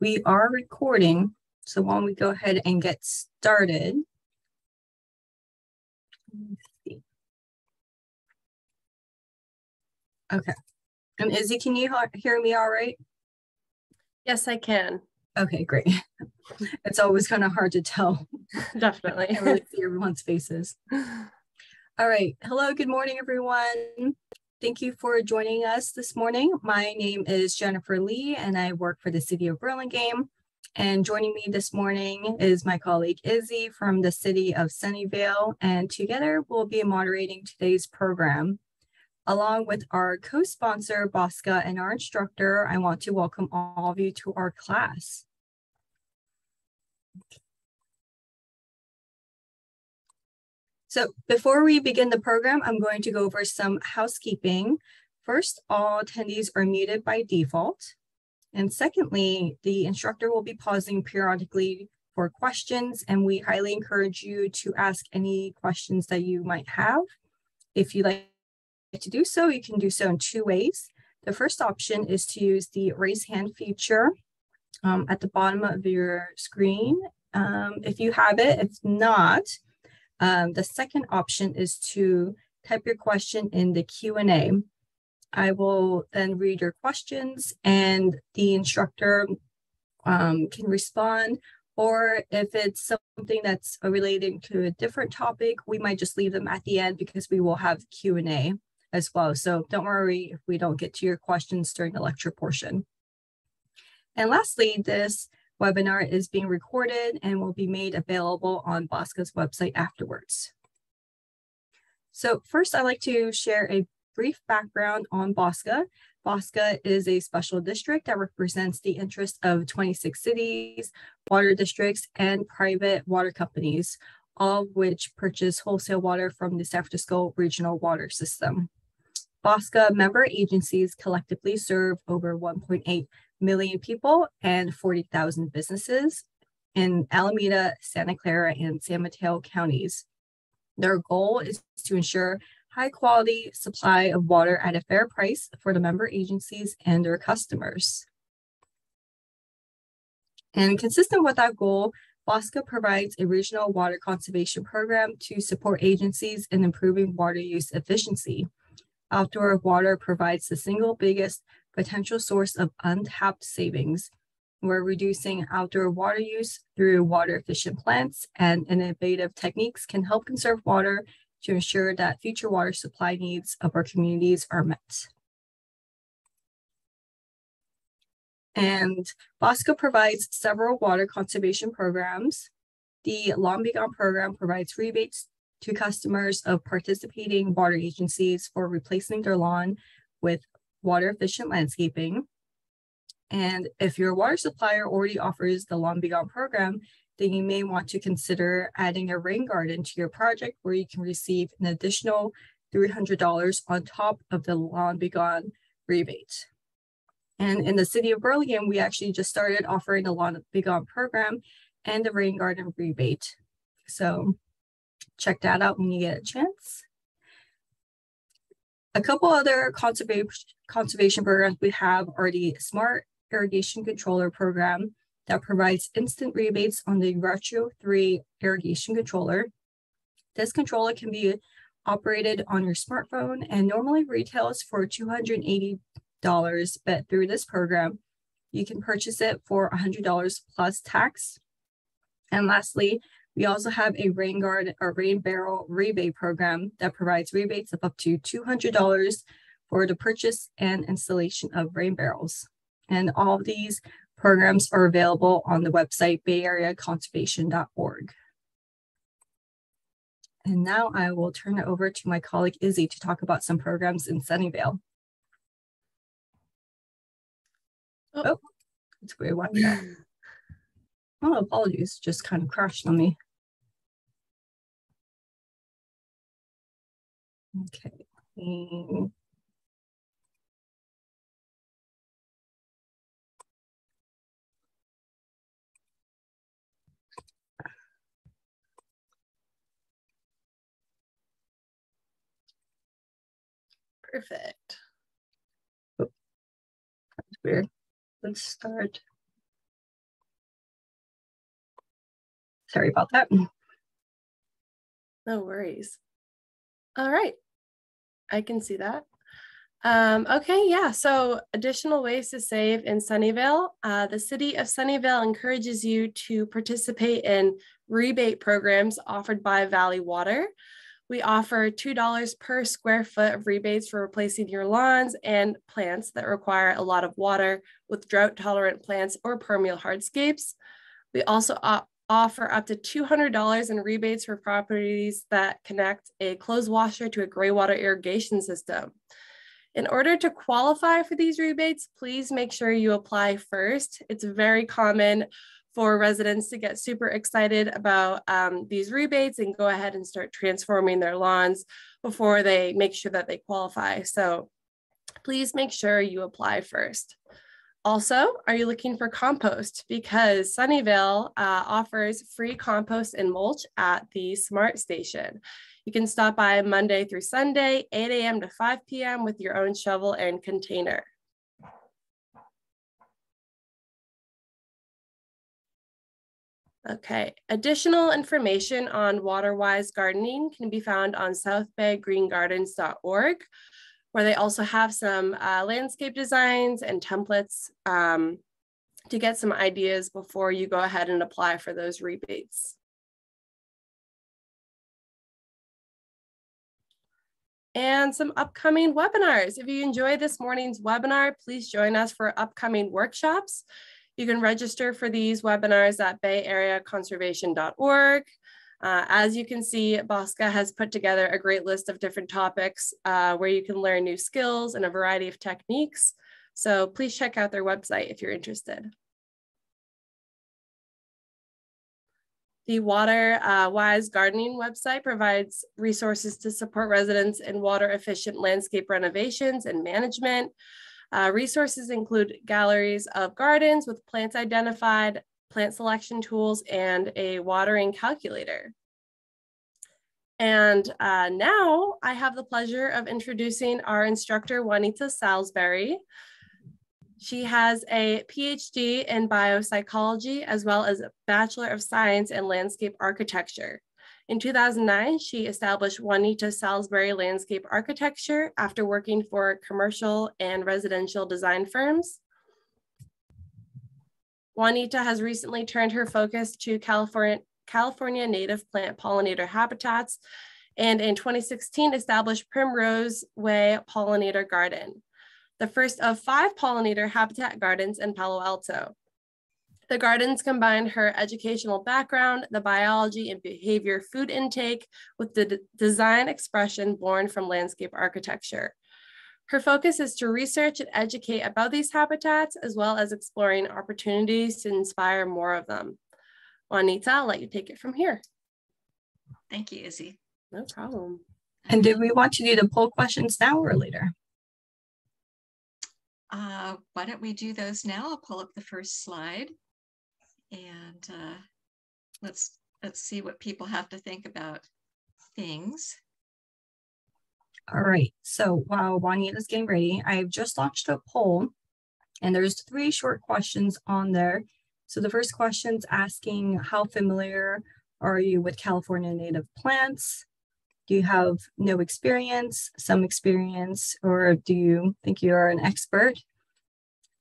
We are recording, so why don't we go ahead and get started? Okay. And Izzy, can you hear me all right? Yes, I can. Okay, great. it's always kind of hard to tell. Definitely. I really see everyone's faces. All right. Hello, good morning, everyone. Thank you for joining us this morning. My name is Jennifer Lee, and I work for the City of Burlingame. And joining me this morning is my colleague Izzy from the City of Sunnyvale, and together we'll be moderating today's program. Along with our co-sponsor, BAWSCA, and our instructor, I want to welcome all of you to our class. So before we begin the program, I'm going to go over some housekeeping. First, all attendees are muted by default. And secondly, the instructor will be pausing periodically for questions, and we highly encourage you to ask any questions that you might have. If you'd like to do so, you can do so in two ways. The first option is to use the raise hand feature um, at the bottom of your screen. Um, if you have it, if not, um, the second option is to type your question in the Q&A. I will then read your questions and the instructor um, can respond. Or if it's something that's related to a different topic, we might just leave them at the end because we will have Q&A as well. So don't worry if we don't get to your questions during the lecture portion. And lastly, this webinar is being recorded and will be made available on BAWSCA's website afterwards. So first, I'd like to share a brief background on BAWSCA. BAWSCA is a special district that represents the interests of 26 cities, water districts, and private water companies, all of which purchase wholesale water from the San Francisco Regional Water System. BAWSCA member agencies collectively serve over 1.8 million people and 40,000 businesses in Alameda, Santa Clara, and San Mateo counties. Their goal is to ensure high quality supply of water at a fair price for the member agencies and their customers. And consistent with that goal, BAWSCA provides a regional water conservation program to support agencies in improving water use efficiency. Outdoor water provides the single biggest potential source of untapped savings. We're reducing outdoor water use through water efficient plants and innovative techniques can help conserve water to ensure that future water supply needs of our communities are met. And BAWSCA provides several water conservation programs. The Lawn Be Gone program provides rebates to customers of participating water agencies for replacing their lawn with water efficient landscaping. And if your water supplier already offers the Lawn Be Gone program, then you may want to consider adding a rain garden to your project where you can receive an additional $300 on top of the Lawn Be Gone rebate. And in the city of Burlingame, we actually just started offering the Lawn Be Gone program and the rain garden rebate. So check that out when you get a chance. A couple other conservation conservation programs we have the Smart Irrigation Controller program that provides instant rebates on the Rachio 3 irrigation controller. This controller can be operated on your smartphone and normally retails for $280, but through this program, you can purchase it for $100 plus tax. And lastly, we also have a rain guard or rain barrel rebate program that provides rebates of up to $200 for the purchase and installation of rain barrels. And all of these programs are available on the website bayareaconservation.org. And now I will turn it over to my colleague Izzy to talk about some programs in Sunnyvale. Oh, oh that's weird. Why Oh, apologies, just kind of crashed on me. Okay. Perfect. Oh. That's weird. Let's start. Sorry about that. No worries. All right. I can see that. Um, okay, yeah, so additional ways to save in Sunnyvale. Uh, the city of Sunnyvale encourages you to participate in rebate programs offered by Valley Water. We offer $2 per square foot of rebates for replacing your lawns and plants that require a lot of water with drought tolerant plants or permeable hardscapes. We also op offer up to $200 in rebates for properties that connect a clothes washer to a gray water irrigation system. In order to qualify for these rebates, please make sure you apply first. It's very common for residents to get super excited about um, these rebates and go ahead and start transforming their lawns before they make sure that they qualify. So please make sure you apply first. Also, are you looking for compost? Because Sunnyvale uh, offers free compost and mulch at the Smart Station. You can stop by Monday through Sunday, 8 a.m. to 5 p.m. with your own shovel and container. Okay, additional information on water-wise gardening can be found on southbaygreengardens.org, where they also have some uh, landscape designs and templates um, to get some ideas before you go ahead and apply for those rebates. and some upcoming webinars. If you enjoyed this morning's webinar, please join us for upcoming workshops. You can register for these webinars at bayareaconservation.org. Uh, as you can see, BAWSCA has put together a great list of different topics uh, where you can learn new skills and a variety of techniques. So please check out their website if you're interested. The Water uh, Wise Gardening website provides resources to support residents in water efficient landscape renovations and management. Uh, resources include galleries of gardens with plants identified, plant selection tools, and a watering calculator. And uh, now I have the pleasure of introducing our instructor, Juanita Salisbury. She has a PhD in biopsychology as well as a Bachelor of Science in Landscape Architecture. In 2009, she established Juanita Salisbury Landscape Architecture after working for commercial and residential design firms. Juanita has recently turned her focus to California, California native plant pollinator habitats and in 2016 established Primrose Way Pollinator Garden the first of five pollinator habitat gardens in Palo Alto. The gardens combined her educational background, the biology and behavior food intake with the design expression born from landscape architecture. Her focus is to research and educate about these habitats, as well as exploring opportunities to inspire more of them. Juanita, I'll let you take it from here. Thank you, Izzy. No problem. And did we want to do the poll questions now or later? Uh, why don't we do those now? I'll pull up the first slide and uh, let's let's see what people have to think about things. All right, so while Juanita's getting ready, I've just launched a poll and there's three short questions on there. So the first question's asking how familiar are you with California native plants? Do you have no experience, some experience, or do you think you are an expert?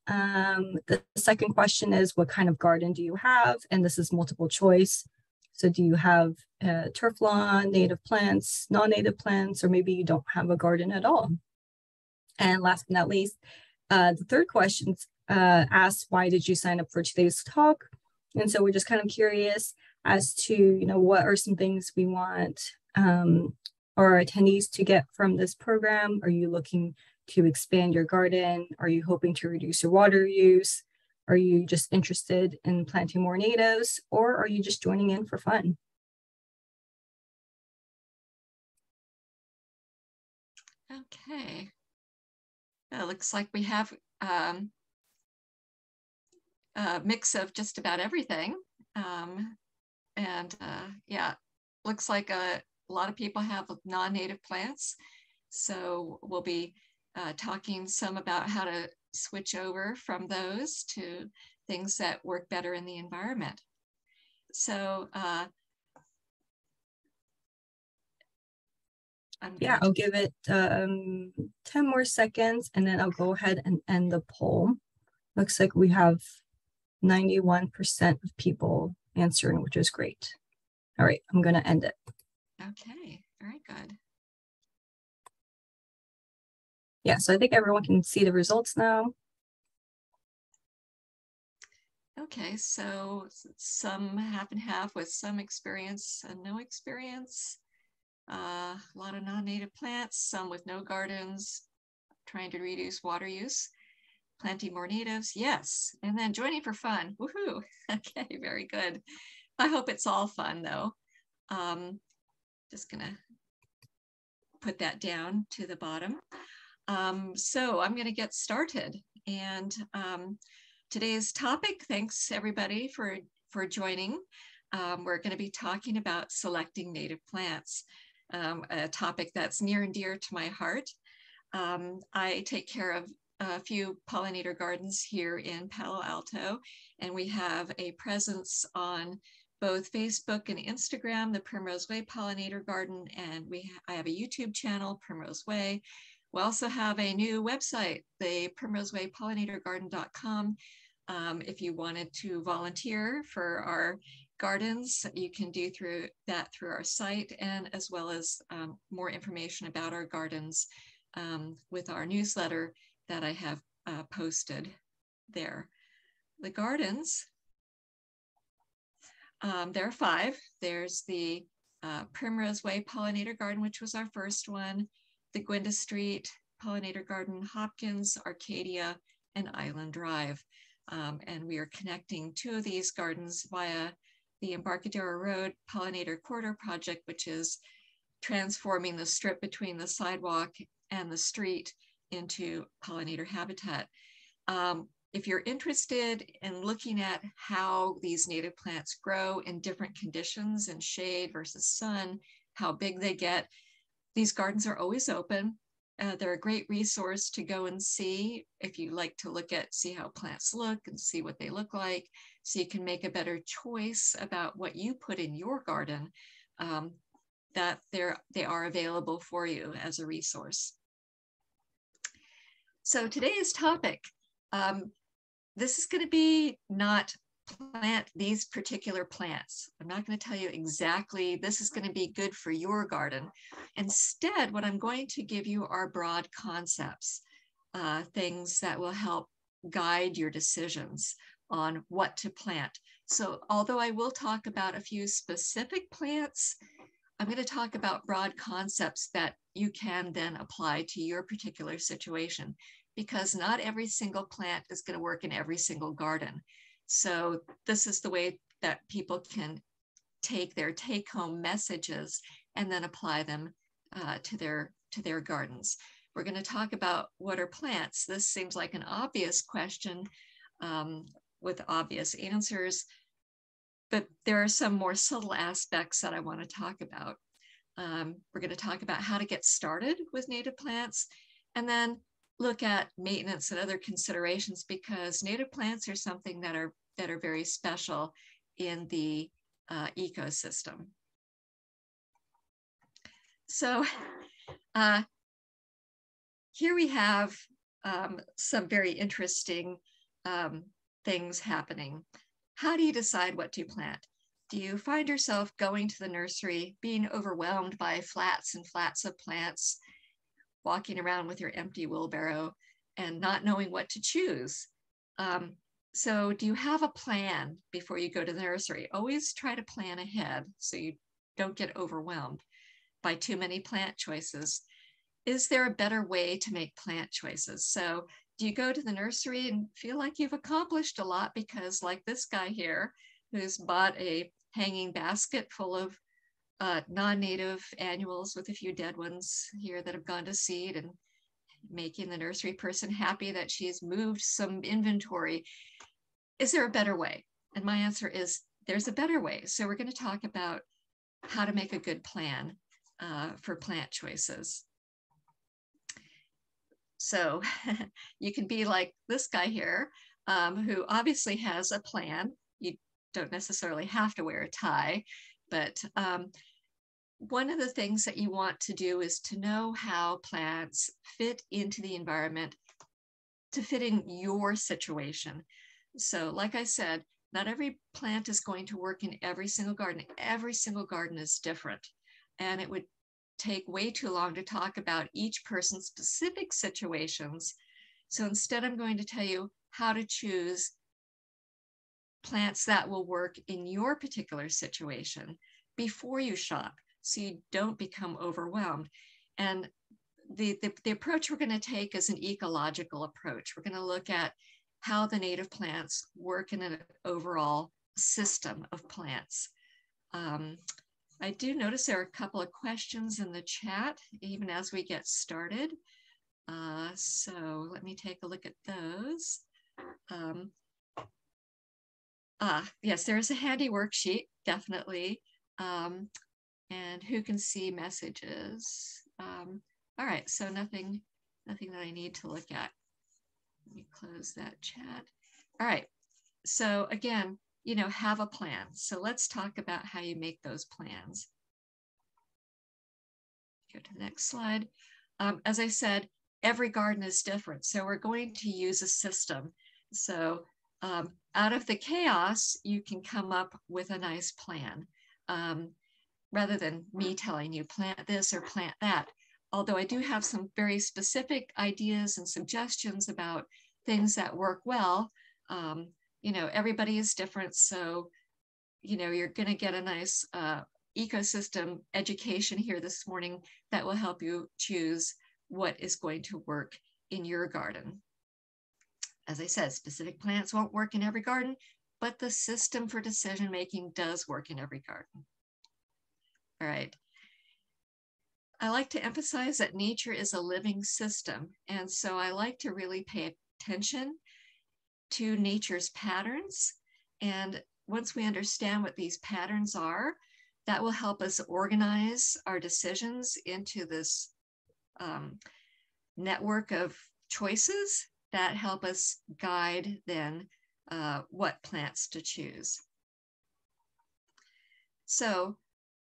Um, the second question is what kind of garden do you have? And this is multiple choice. So do you have uh, turf lawn, native plants, non-native plants, or maybe you don't have a garden at all? And last but not least, uh, the third question uh, asks, why did you sign up for today's talk? And so we're just kind of curious as to, you know, what are some things we want um, our attendees to get from this program? Are you looking to expand your garden? Are you hoping to reduce your water use? Are you just interested in planting more natives or are you just joining in for fun? Okay. It looks like we have um, a mix of just about everything. Um, and uh, yeah, looks like a, a lot of people have non-native plants. So we'll be uh, talking some about how to switch over from those to things that work better in the environment. So uh, yeah, I'll give it um, 10 more seconds and then I'll go ahead and end the poll. Looks like we have 91% of people answering, which is great. All right, I'm going to end it. Okay, very good. Yeah, so I think everyone can see the results now. Okay, so some half and half with some experience and no experience. Uh, a lot of non-native plants, some with no gardens, trying to reduce water use, planting more natives, yes. And then joining for fun, woohoo. Okay, very good. I hope it's all fun though. Um, just gonna put that down to the bottom. Um, so I'm gonna get started. And um, today's topic, thanks everybody for, for joining. Um, we're gonna be talking about selecting native plants, um, a topic that's near and dear to my heart. Um, I take care of a few pollinator gardens here in Palo Alto, and we have a presence on both Facebook and Instagram, the Primrose Way Pollinator Garden, and we I have a YouTube channel, Primrose Way. We also have a new website, the primrosewaypollinatorgarden.com. Um, if you wanted to volunteer for our gardens, you can do through that through our site and as well as um, more information about our gardens um, with our newsletter that I have uh, posted there. The gardens um, there are five. There's the uh, Primrose Way Pollinator Garden, which was our first one, the Gwenda Street Pollinator Garden, Hopkins, Arcadia, and Island Drive. Um, and we are connecting two of these gardens via the Embarcadero Road Pollinator Corridor Project, which is transforming the strip between the sidewalk and the street into pollinator habitat. Um, if you're interested in looking at how these native plants grow in different conditions in shade versus sun, how big they get, these gardens are always open. Uh, they're a great resource to go and see if you like to look at, see how plants look and see what they look like. So you can make a better choice about what you put in your garden, um, that they're, they are available for you as a resource. So today's topic, um, this is going to be not plant these particular plants. I'm not going to tell you exactly this is going to be good for your garden. Instead, what I'm going to give you are broad concepts, uh, things that will help guide your decisions on what to plant. So although I will talk about a few specific plants, I'm going to talk about broad concepts that you can then apply to your particular situation because not every single plant is going to work in every single garden. So this is the way that people can take their take home messages and then apply them uh, to their to their gardens. We're going to talk about what are plants. This seems like an obvious question um, with obvious answers, but there are some more subtle aspects that I want to talk about. Um, we're going to talk about how to get started with native plants, and then look at maintenance and other considerations because native plants are something that are that are very special in the uh, ecosystem. So uh, here we have um, some very interesting um, things happening. How do you decide what to plant? Do you find yourself going to the nursery, being overwhelmed by flats and flats of plants, walking around with your empty wheelbarrow and not knowing what to choose. Um, so do you have a plan before you go to the nursery? Always try to plan ahead so you don't get overwhelmed by too many plant choices. Is there a better way to make plant choices? So do you go to the nursery and feel like you've accomplished a lot because like this guy here, who's bought a hanging basket full of uh, non-native annuals with a few dead ones here that have gone to seed and making the nursery person happy that she's moved some inventory. Is there a better way? And my answer is there's a better way. So we're going to talk about how to make a good plan uh, for plant choices. So you can be like this guy here, um, who obviously has a plan. You don't necessarily have to wear a tie, but um, one of the things that you want to do is to know how plants fit into the environment to fit in your situation. So like I said, not every plant is going to work in every single garden. Every single garden is different. And it would take way too long to talk about each person's specific situations. So instead, I'm going to tell you how to choose plants that will work in your particular situation before you shop so you don't become overwhelmed. And the, the, the approach we're going to take is an ecological approach. We're going to look at how the native plants work in an overall system of plants. Um, I do notice there are a couple of questions in the chat, even as we get started. Uh, so let me take a look at those. Um, ah, yes, there's a handy worksheet, definitely. Um, and who can see messages? Um, all right, so nothing, nothing that I need to look at. Let me close that chat. All right, so again, you know, have a plan. So let's talk about how you make those plans. Go to the next slide. Um, as I said, every garden is different. So we're going to use a system. So um, out of the chaos, you can come up with a nice plan. Um, rather than me telling you plant this or plant that. Although I do have some very specific ideas and suggestions about things that work well. Um, you know, everybody is different. So, you know, you're going to get a nice uh, ecosystem education here this morning that will help you choose what is going to work in your garden. As I said, specific plants won't work in every garden, but the system for decision making does work in every garden. All right. I like to emphasize that nature is a living system. And so I like to really pay attention to nature's patterns. And once we understand what these patterns are, that will help us organize our decisions into this um, network of choices that help us guide then uh, what plants to choose. So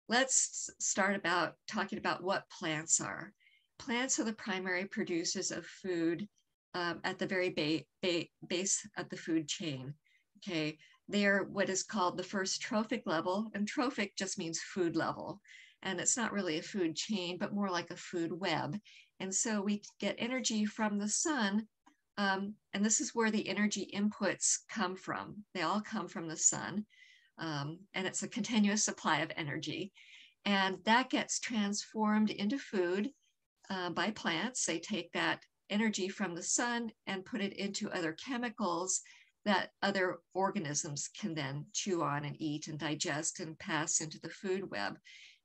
let's start about talking about what plants are. Plants are the primary producers of food um, at the very ba ba base of the food chain. Okay, they are what is called the first trophic level, and trophic just means food level. And it's not really a food chain, but more like a food web. And so we get energy from the sun, um, and this is where the energy inputs come from. They all come from the sun. Um, and it's a continuous supply of energy. And that gets transformed into food uh, by plants. They take that energy from the sun and put it into other chemicals that other organisms can then chew on and eat and digest and pass into the food web.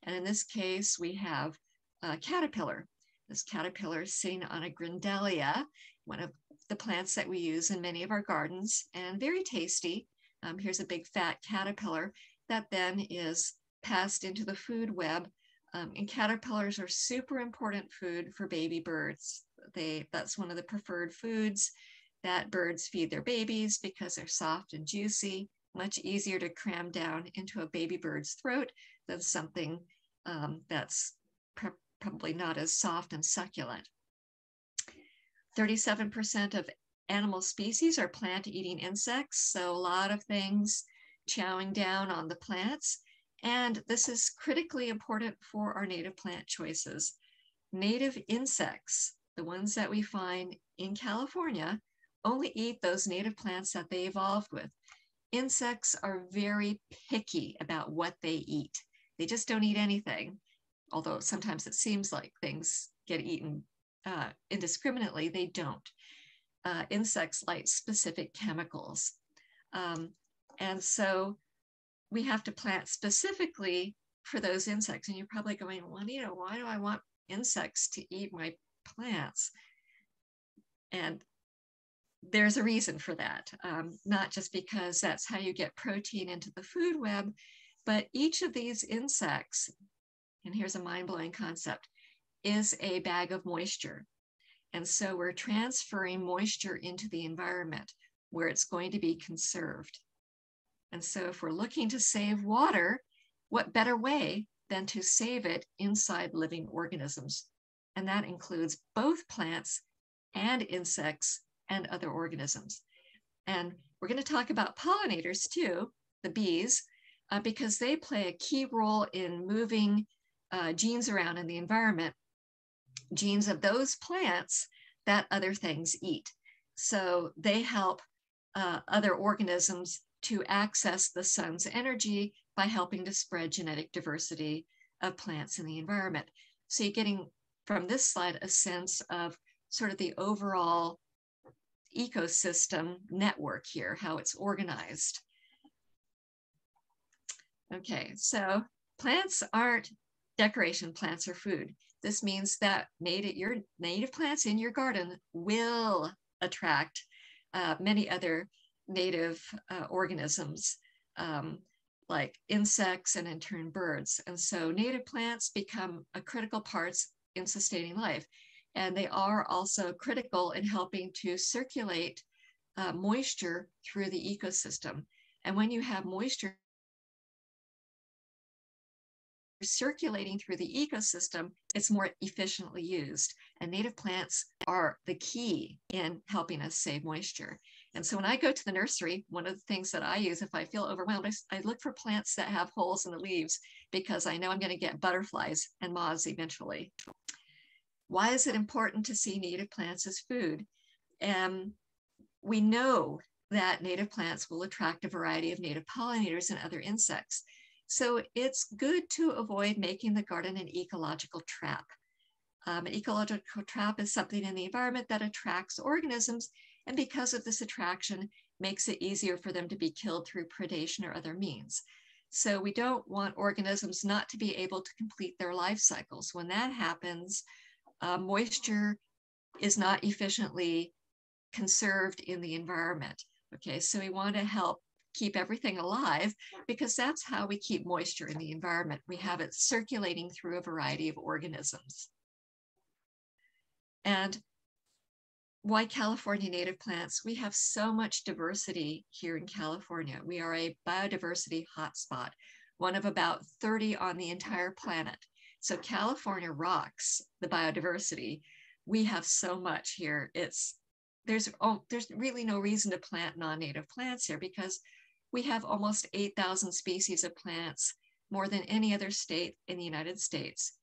And in this case, we have a caterpillar. This caterpillar is seen on a grindelia, one of the plants that we use in many of our gardens, and very tasty. Um, here's a big fat caterpillar that then is passed into the food web. Um, and caterpillars are super important food for baby birds. They that's one of the preferred foods that birds feed their babies because they're soft and juicy, much easier to cram down into a baby bird's throat than something um, that's probably not as soft and succulent. 37% of animal species are plant eating insects. So a lot of things chowing down on the plants. And this is critically important for our native plant choices. Native insects, the ones that we find in California, only eat those native plants that they evolved with. Insects are very picky about what they eat. They just don't eat anything, although sometimes it seems like things get eaten uh, indiscriminately, they don't uh, insects like specific chemicals. Um, and so we have to plant specifically for those insects. And you're probably going, Juanita, why do I want insects to eat my plants? And there's a reason for that, um, not just because that's how you get protein into the food web, but each of these insects, and here's a mind blowing concept, is a bag of moisture. And so we're transferring moisture into the environment where it's going to be conserved. And so if we're looking to save water, what better way than to save it inside living organisms? And that includes both plants and insects and other organisms. And we're going to talk about pollinators too, the bees, uh, because they play a key role in moving uh, genes around in the environment, genes of those plants that other things eat. So they help uh, other organisms to access the sun's energy by helping to spread genetic diversity of plants in the environment. So you're getting from this slide a sense of sort of the overall ecosystem network here, how it's organized. Okay, so plants aren't decoration plants or food. This means that native, your native plants in your garden will attract uh, many other native uh, organisms um, like insects and in turn birds. And so native plants become a critical parts in sustaining life. And they are also critical in helping to circulate uh, moisture through the ecosystem. And when you have moisture circulating through the ecosystem, it's more efficiently used. And native plants are the key in helping us save moisture. And so when I go to the nursery, one of the things that I use if I feel overwhelmed, I, I look for plants that have holes in the leaves because I know I'm going to get butterflies and moths eventually. Why is it important to see native plants as food? And we know that native plants will attract a variety of native pollinators and other insects. So it's good to avoid making the garden an ecological trap. Um, an ecological trap is something in the environment that attracts organisms, and because of this attraction, makes it easier for them to be killed through predation or other means. So we don't want organisms not to be able to complete their life cycles. When that happens, uh, moisture is not efficiently conserved in the environment. Okay, so we want to help keep everything alive because that's how we keep moisture in the environment. We have it circulating through a variety of organisms. And why California native plants? We have so much diversity here in California. We are a biodiversity hotspot, one of about 30 on the entire planet. So California rocks the biodiversity. We have so much here. It's there's oh, there's really no reason to plant non-native plants here because we have almost 8,000 species of plants, more than any other state in the United States.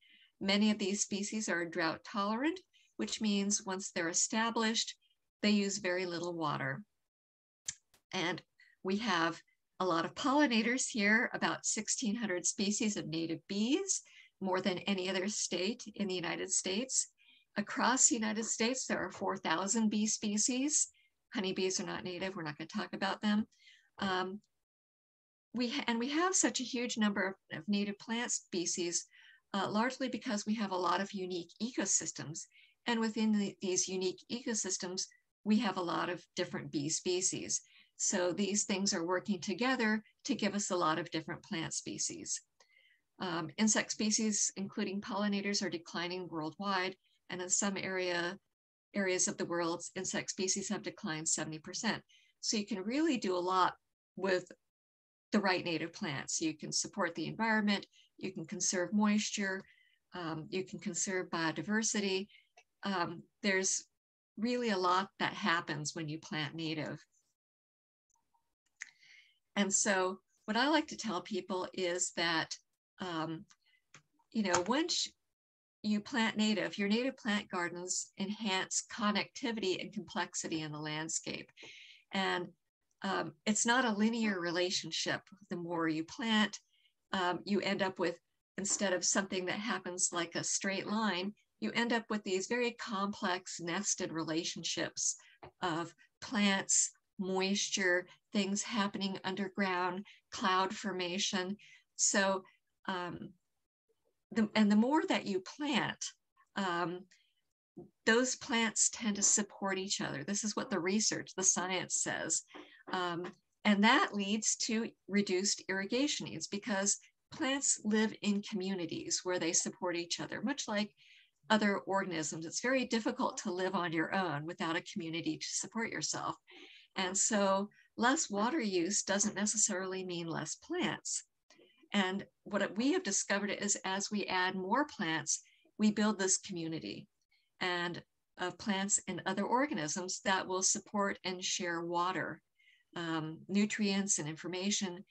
Many of these species are drought tolerant, which means once they're established, they use very little water. And we have a lot of pollinators here, about 1,600 species of native bees, more than any other state in the United States. Across the United States, there are 4,000 bee species. Honeybees are not native, we're not gonna talk about them. Um, we and we have such a huge number of, of native plant species, uh, largely because we have a lot of unique ecosystems. And within the, these unique ecosystems, we have a lot of different bee species. So these things are working together to give us a lot of different plant species. Um, insect species, including pollinators, are declining worldwide. And in some area, areas of the world, insect species have declined 70%. So you can really do a lot with the right native plants. You can support the environment, you can conserve moisture, um, you can conserve biodiversity. Um, there's really a lot that happens when you plant native. And so what I like to tell people is that, um, you know, once you plant native, your native plant gardens enhance connectivity and complexity in the landscape. And um, it's not a linear relationship. The more you plant, um, you end up with, instead of something that happens like a straight line, you end up with these very complex nested relationships of plants, moisture, things happening underground, cloud formation. So, um, the, and the more that you plant, um, those plants tend to support each other. This is what the research, the science says. Um, and that leads to reduced irrigation needs because plants live in communities where they support each other, much like other organisms. It's very difficult to live on your own without a community to support yourself. And so less water use doesn't necessarily mean less plants. And what we have discovered is as we add more plants, we build this community and of plants and other organisms that will support and share water, um, nutrients and information.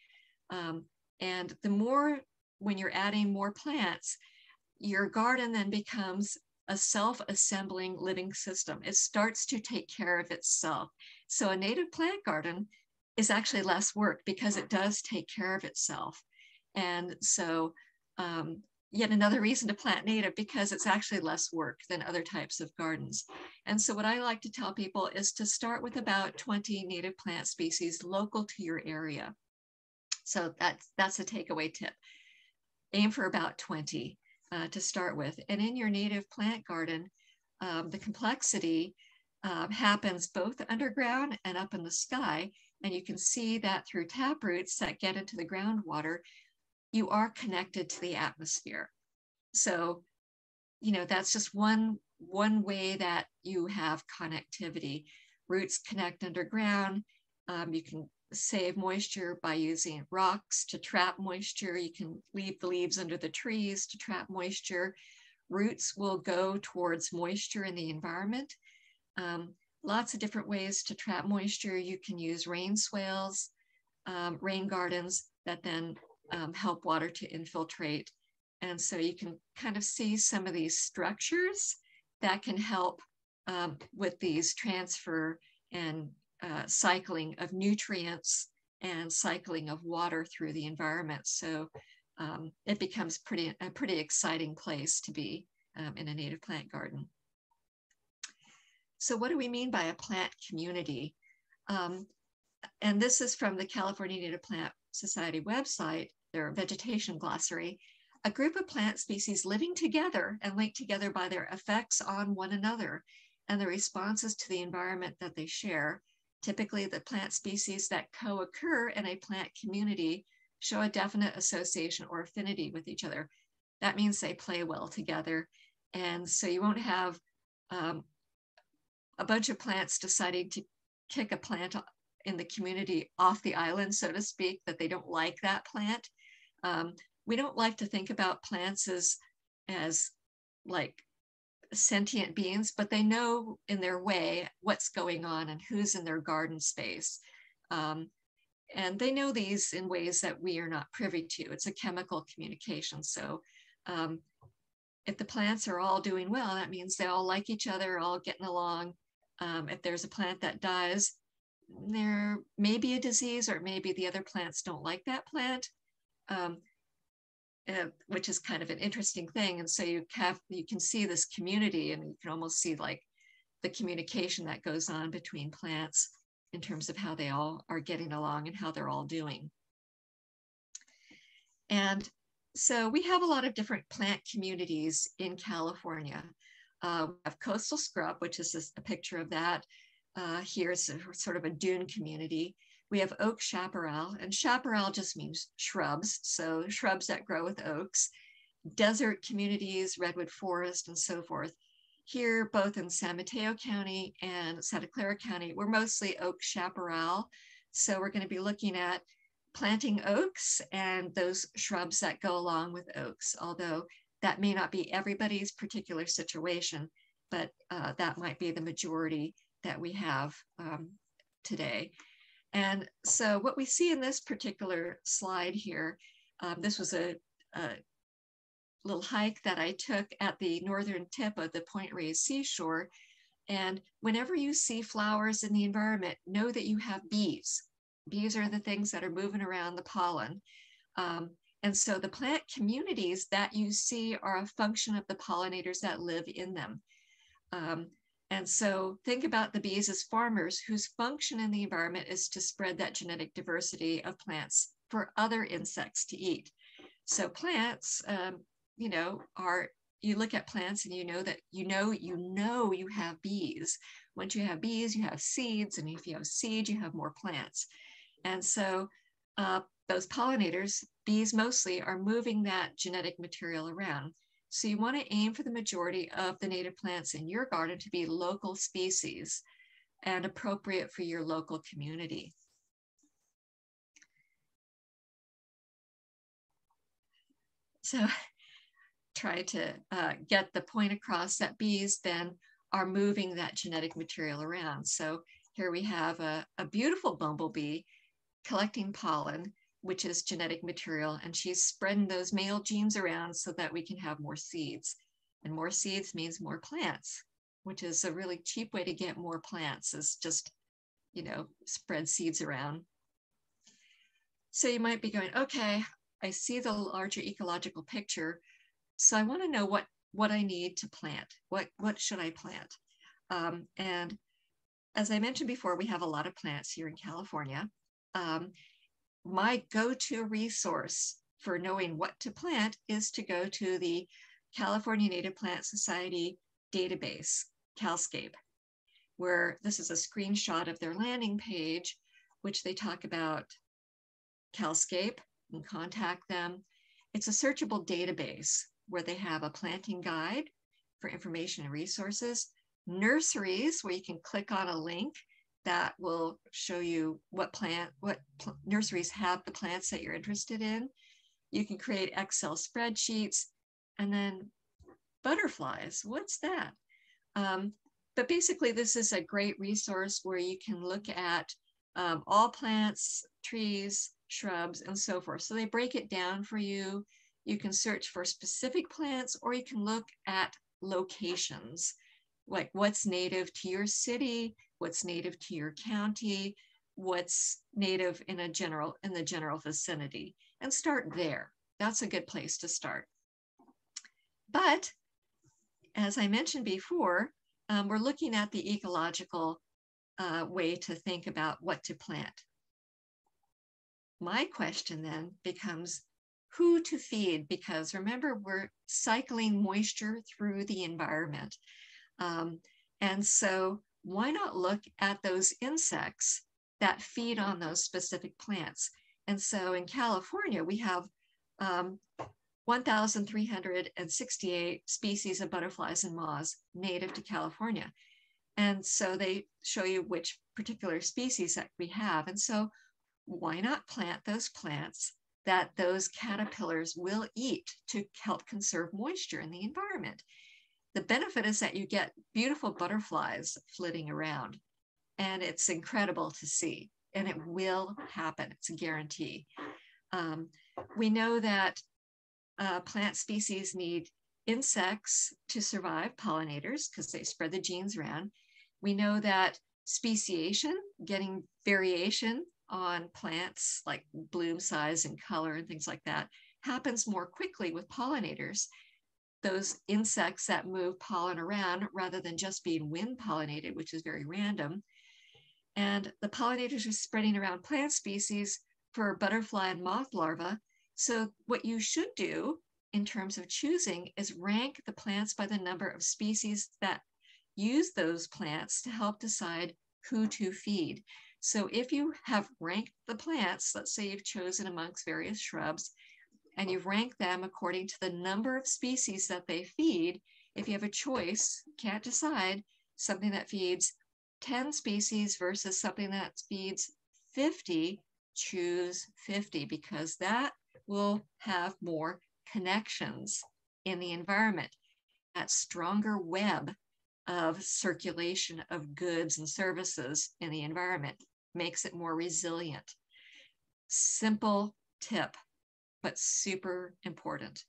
Um, and the more, when you're adding more plants, your garden then becomes a self-assembling living system. It starts to take care of itself. So a native plant garden is actually less work because it does take care of itself. And so um, yet another reason to plant native because it's actually less work than other types of gardens. And so what I like to tell people is to start with about 20 native plant species local to your area. So that's, that's a takeaway tip. Aim for about 20 uh, to start with. And in your native plant garden, um, the complexity uh, happens both underground and up in the sky. And you can see that through tap roots that get into the groundwater, you are connected to the atmosphere. So, you know, that's just one, one way that you have connectivity. Roots connect underground. Um, you can save moisture by using rocks to trap moisture. You can leave the leaves under the trees to trap moisture. Roots will go towards moisture in the environment. Um, lots of different ways to trap moisture. You can use rain swales, um, rain gardens that then um, help water to infiltrate. And so you can kind of see some of these structures that can help um, with these transfer and uh, cycling of nutrients and cycling of water through the environment. So um, it becomes pretty a pretty exciting place to be um, in a native plant garden. So what do we mean by a plant community? Um, and this is from the California Native Plant Society website, their vegetation glossary, a group of plant species living together and linked together by their effects on one another and the responses to the environment that they share Typically, the plant species that co-occur in a plant community show a definite association or affinity with each other. That means they play well together. And so you won't have um, a bunch of plants deciding to kick a plant in the community off the island, so to speak, that they don't like that plant. Um, we don't like to think about plants as, as like sentient beings, but they know in their way what's going on and who's in their garden space. Um, and they know these in ways that we are not privy to. It's a chemical communication. So um, if the plants are all doing well, that means they all like each other, all getting along. Um, if there's a plant that dies, there may be a disease or maybe the other plants don't like that plant. Um, uh, which is kind of an interesting thing. And so you have you can see this community, and you can almost see like the communication that goes on between plants in terms of how they all are getting along and how they're all doing. And so we have a lot of different plant communities in California. Uh, we have coastal scrub, which is a picture of that. Uh, here's a, sort of a dune community. We have oak chaparral, and chaparral just means shrubs, so shrubs that grow with oaks, desert communities, redwood forest, and so forth. Here, both in San Mateo County and Santa Clara County, we're mostly oak chaparral. So we're going to be looking at planting oaks and those shrubs that go along with oaks, although that may not be everybody's particular situation, but uh, that might be the majority that we have um, today. And so what we see in this particular slide here, um, this was a, a, little hike that I took at the northern tip of the Point Reyes seashore. And whenever you see flowers in the environment, know that you have bees. Bees are the things that are moving around the pollen. Um, and so the plant communities that you see are a function of the pollinators that live in them. Um, and so think about the bees as farmers whose function in the environment is to spread that genetic diversity of plants for other insects to eat. So plants, um, you know, are, you look at plants and you know that you know, you know you have bees. Once you have bees, you have seeds. And if you have seeds, you have more plants. And so uh, those pollinators, bees mostly, are moving that genetic material around. So you want to aim for the majority of the native plants in your garden to be local species and appropriate for your local community. So try to uh, get the point across that bees then are moving that genetic material around. So here we have a, a beautiful bumblebee collecting pollen which is genetic material, and she's spreading those male genes around so that we can have more seeds. And more seeds means more plants, which is a really cheap way to get more plants is just, you know, spread seeds around. So you might be going, okay, I see the larger ecological picture. So I want to know what, what I need to plant. What, what should I plant? Um, and as I mentioned before, we have a lot of plants here in California. Um, my go-to resource for knowing what to plant is to go to the California Native Plant Society database, CalScape, where this is a screenshot of their landing page, which they talk about CalScape and contact them. It's a searchable database where they have a planting guide for information and resources, nurseries where you can click on a link that will show you what plant, what pl nurseries have the plants that you're interested in. You can create Excel spreadsheets and then butterflies. What's that? Um, but basically, this is a great resource where you can look at um, all plants, trees, shrubs, and so forth. So they break it down for you. You can search for specific plants or you can look at locations, like what's native to your city, what's native to your county, what's native in a general in the general vicinity, and start there. That's a good place to start. But as I mentioned before, um, we're looking at the ecological uh, way to think about what to plant. My question then becomes who to feed, because remember, we're cycling moisture through the environment. Um, and so why not look at those insects that feed on those specific plants? And so in California, we have um, 1,368 species of butterflies and moths native to California. And so they show you which particular species that we have. And so why not plant those plants that those caterpillars will eat to help conserve moisture in the environment? The benefit is that you get beautiful butterflies flitting around and it's incredible to see and it will happen it's a guarantee. Um, we know that uh, plant species need insects to survive pollinators because they spread the genes around. We know that speciation getting variation on plants like bloom size and color and things like that happens more quickly with pollinators those insects that move pollen around rather than just being wind pollinated, which is very random. And the pollinators are spreading around plant species for butterfly and moth larvae. So what you should do in terms of choosing is rank the plants by the number of species that use those plants to help decide who to feed. So if you have ranked the plants, let's say you've chosen amongst various shrubs, and you rank them according to the number of species that they feed. If you have a choice, can't decide something that feeds 10 species versus something that feeds 50, choose 50 because that will have more connections in the environment. That stronger web of circulation of goods and services in the environment makes it more resilient. Simple tip but super important.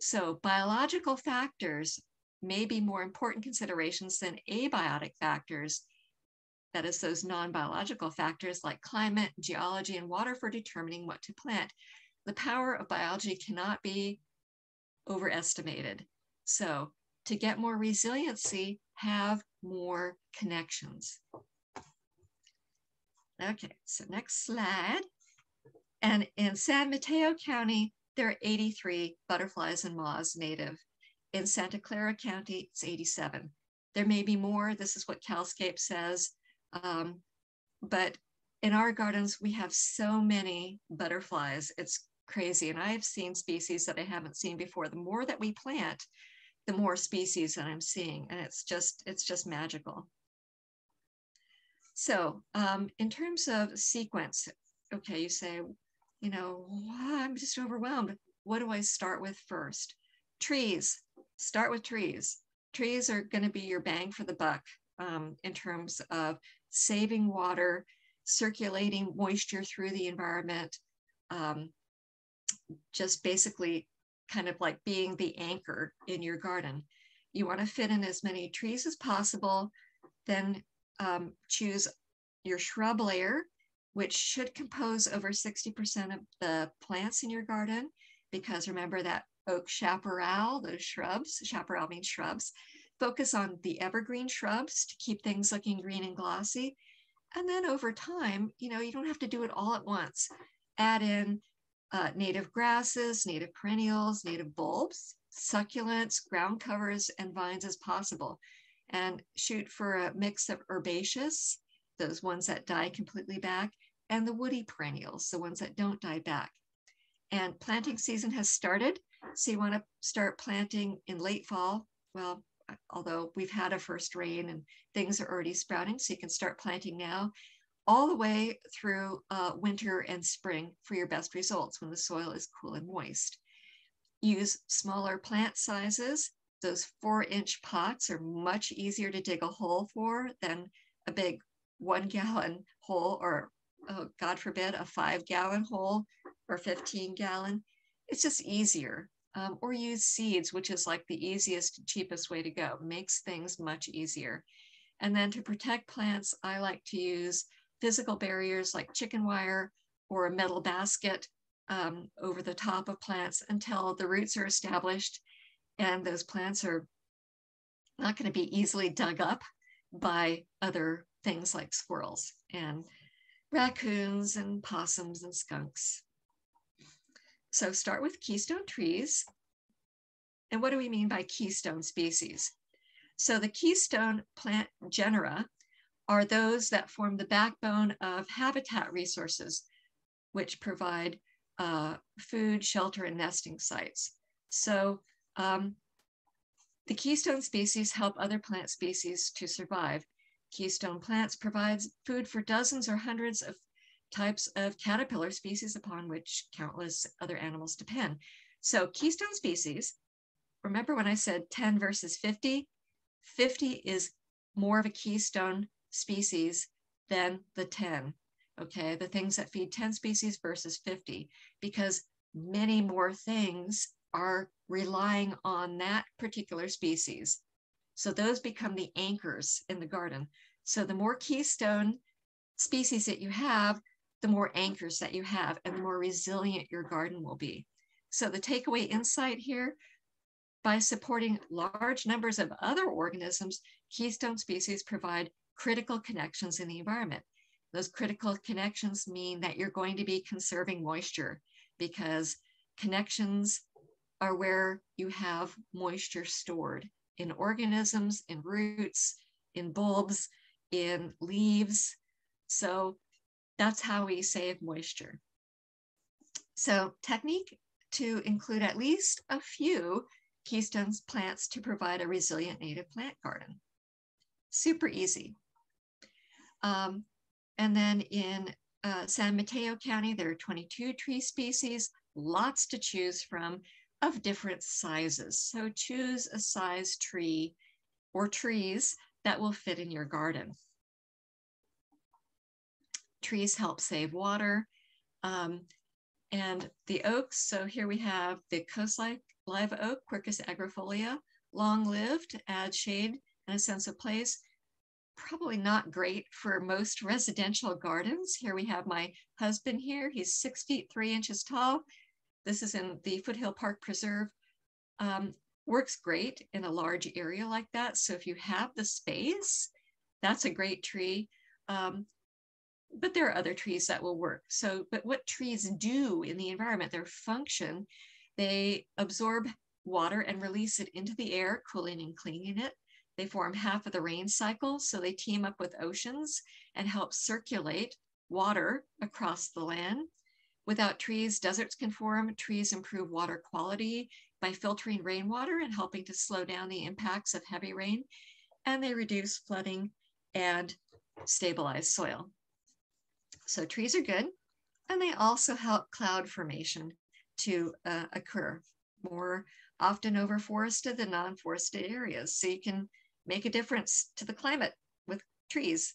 So biological factors may be more important considerations than abiotic factors, that is those non-biological factors like climate, geology, and water for determining what to plant. The power of biology cannot be overestimated. So to get more resiliency, have more connections. Okay, so next slide. And in San Mateo County, there are 83 butterflies and moths native. In Santa Clara County, it's 87. There may be more. This is what CalScape says. Um, but in our gardens, we have so many butterflies. It's crazy. And I've seen species that I haven't seen before. The more that we plant, the more species that I'm seeing. And it's just, it's just magical. So um, in terms of sequence, okay, you say, you know, I'm just overwhelmed. what do I start with first? Trees, start with trees. Trees are going to be your bang for the buck um, in terms of saving water, circulating moisture through the environment, um, just basically kind of like being the anchor in your garden. You want to fit in as many trees as possible, then um, choose your shrub layer, which should compose over 60% of the plants in your garden, because remember that oak chaparral, those shrubs, chaparral means shrubs, focus on the evergreen shrubs to keep things looking green and glossy. And then over time, you know, you don't have to do it all at once. Add in uh, native grasses, native perennials, native bulbs, succulents, ground covers, and vines as possible. And shoot for a mix of herbaceous, those ones that die completely back, and the woody perennials, the ones that don't die back. And planting season has started. So you want to start planting in late fall. Well, although we've had a first rain and things are already sprouting, so you can start planting now, all the way through uh, winter and spring for your best results when the soil is cool and moist. Use smaller plant sizes. Those four inch pots are much easier to dig a hole for than a big one gallon hole or, oh, God forbid, a five gallon hole or 15 gallon. It's just easier um, or use seeds, which is like the easiest, cheapest way to go, makes things much easier. And then to protect plants, I like to use physical barriers like chicken wire or a metal basket um, over the top of plants until the roots are established and those plants are not going to be easily dug up by other things like squirrels and raccoons and possums and skunks. So start with keystone trees. And what do we mean by keystone species? So the keystone plant genera are those that form the backbone of habitat resources, which provide uh, food, shelter, and nesting sites. So um, the keystone species help other plant species to survive. Keystone plants provides food for dozens or hundreds of types of caterpillar species upon which countless other animals depend. So keystone species, remember when I said 10 versus 50? 50 is more of a keystone species than the 10, okay? The things that feed 10 species versus 50, because many more things are relying on that particular species. So those become the anchors in the garden. So the more keystone species that you have, the more anchors that you have and the more resilient your garden will be. So the takeaway insight here, by supporting large numbers of other organisms, keystone species provide critical connections in the environment. Those critical connections mean that you're going to be conserving moisture because connections are where you have moisture stored in organisms, in roots, in bulbs, in leaves. So that's how we save moisture. So technique to include at least a few keystone plants to provide a resilient native plant garden. Super easy. Um, and then in uh, San Mateo County, there are 22 tree species, lots to choose from of different sizes. So choose a size tree or trees that will fit in your garden trees help save water. Um, and the oaks, so here we have the coast live oak, Quercus agrifolia, long-lived, add shade and a sense of place. Probably not great for most residential gardens. Here we have my husband here. He's six feet, three inches tall. This is in the Foothill Park Preserve. Um, works great in a large area like that. So if you have the space, that's a great tree. Um, but there are other trees that will work. So, but what trees do in the environment, their function, they absorb water and release it into the air, cooling and cleaning it. They form half of the rain cycle, so they team up with oceans and help circulate water across the land. Without trees, deserts can form. Trees improve water quality by filtering rainwater and helping to slow down the impacts of heavy rain. And they reduce flooding and stabilize soil. So trees are good. And they also help cloud formation. to uh, occur more often over forested than non-forested areas. So you can make a difference to the climate with trees.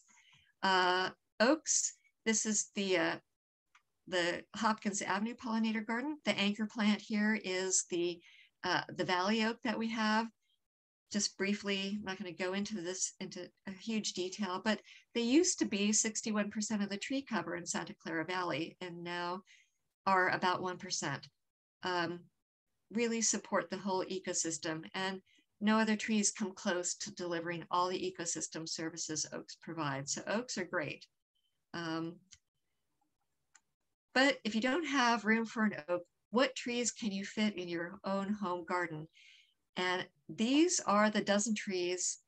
Uh, oaks, this is the, uh, the Hopkins Avenue pollinator garden. The anchor plant here is the, uh, the valley oak that we have. Just briefly, I'm not going to go into this into a huge detail, but they used to be 61% of the tree cover in Santa Clara Valley and now are about 1%. Um, really support the whole ecosystem and no other trees come close to delivering all the ecosystem services oaks provide. So oaks are great. Um, but if you don't have room for an oak, what trees can you fit in your own home garden? And these are the dozen trees,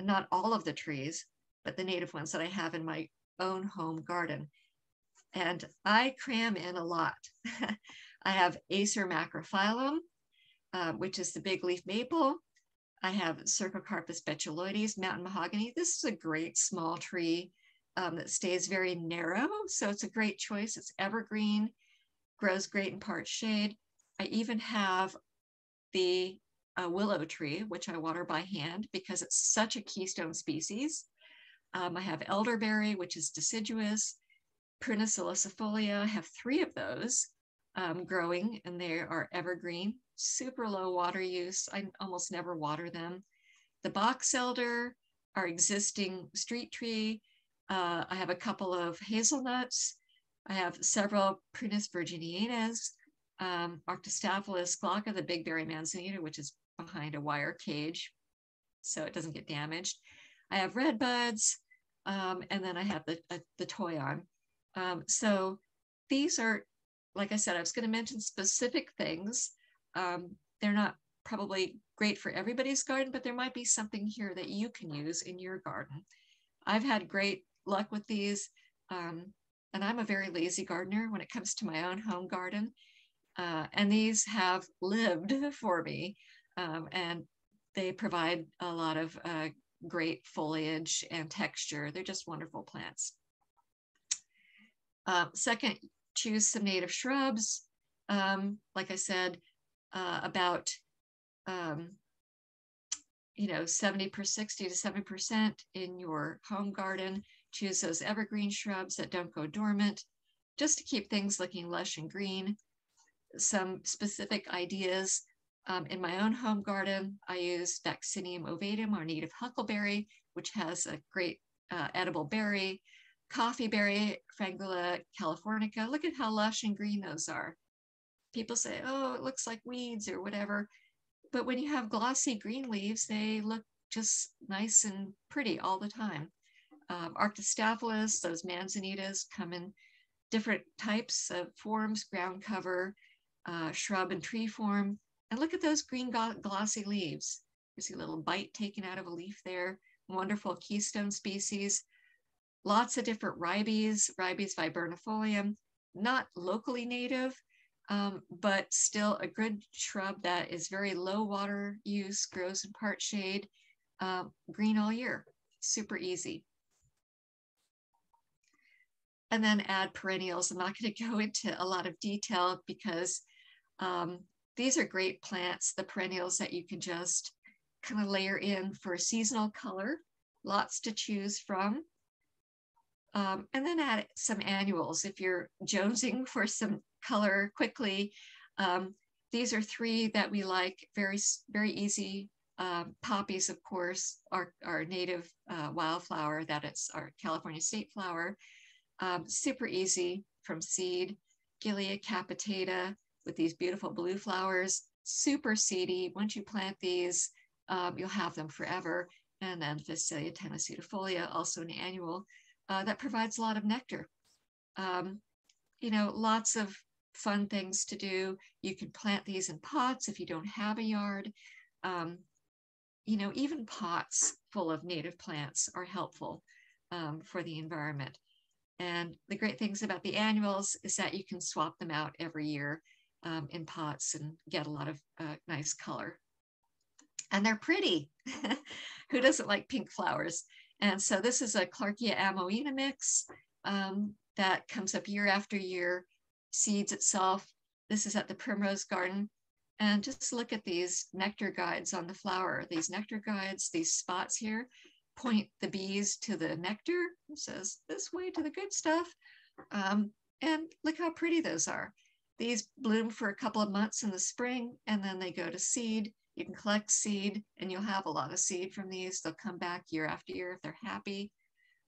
not all of the trees, but the native ones that I have in my own home garden. And I cram in a lot. I have Acer macrophyllum, uh, which is the big leaf maple. I have Cercocarpus betuloides, mountain mahogany. This is a great small tree um, that stays very narrow. So it's a great choice. It's evergreen, grows great in part shade. I even have the uh, willow tree, which I water by hand because it's such a keystone species. Um, I have elderberry, which is deciduous, Prunus ilicifolia. I have three of those um, growing and they are evergreen super low water use. I almost never water them. The box elder, our existing street tree. Uh, I have a couple of hazelnuts. I have several Prunus virginianus, um, Arctostaphylos glauca, the big berry manzanita, which is behind a wire cage, so it doesn't get damaged. I have red buds, um, and then I have the, uh, the toyon. Um, so these are, like I said, I was going to mention specific things um, they're not probably great for everybody's garden, but there might be something here that you can use in your garden. I've had great luck with these, um, and I'm a very lazy gardener when it comes to my own home garden. Uh, and these have lived for me, um, and they provide a lot of uh, great foliage and texture. They're just wonderful plants. Uh, second, choose some native shrubs. Um, like I said, uh, about um, you know 70 per 60 to 7 percent in your home garden choose those evergreen shrubs that don't go dormant just to keep things looking lush and green some specific ideas um, in my own home garden i use vaccinium ovatum our native huckleberry which has a great uh, edible berry coffee berry frangula californica look at how lush and green those are people say, oh, it looks like weeds or whatever. But when you have glossy green leaves, they look just nice and pretty all the time. Um, Arctostaphylos, those manzanitas come in different types of forms, ground cover, uh, shrub and tree form. And look at those green glossy leaves. You see a little bite taken out of a leaf there. Wonderful keystone species. Lots of different ribes, ribes viburnifolium, not locally native, um, but still a good shrub that is very low water use, grows in part shade, uh, green all year, super easy. And then add perennials. I'm not going to go into a lot of detail because um, these are great plants, the perennials that you can just kind of layer in for seasonal color, lots to choose from. Um, and then add some annuals if you're jonesing for some color quickly. Um, these are three that we like, very, very easy. Um, poppies, of course, our, our native uh, wildflower, that is our California state flower. Um, super easy from seed. Gilia capitata with these beautiful blue flowers, super seedy. Once you plant these, um, you'll have them forever. And then Phacelia tanacetifolia, also an annual, uh, that provides a lot of nectar. Um, you know, lots of fun things to do. You can plant these in pots if you don't have a yard. Um, you know, even pots full of native plants are helpful um, for the environment. And the great things about the annuals is that you can swap them out every year um, in pots and get a lot of uh, nice color. And they're pretty. Who doesn't like pink flowers? And so this is a Clarkia amoena mix um, that comes up year after year seeds itself this is at the Primrose Garden. And just look at these nectar guides on the flower. These nectar guides, these spots here, point the bees to the nectar. It says this way to the good stuff. Um, and look how pretty those are. These bloom for a couple of months in the spring and then they go to seed. You can collect seed and you'll have a lot of seed from these. They'll come back year after year if they're happy.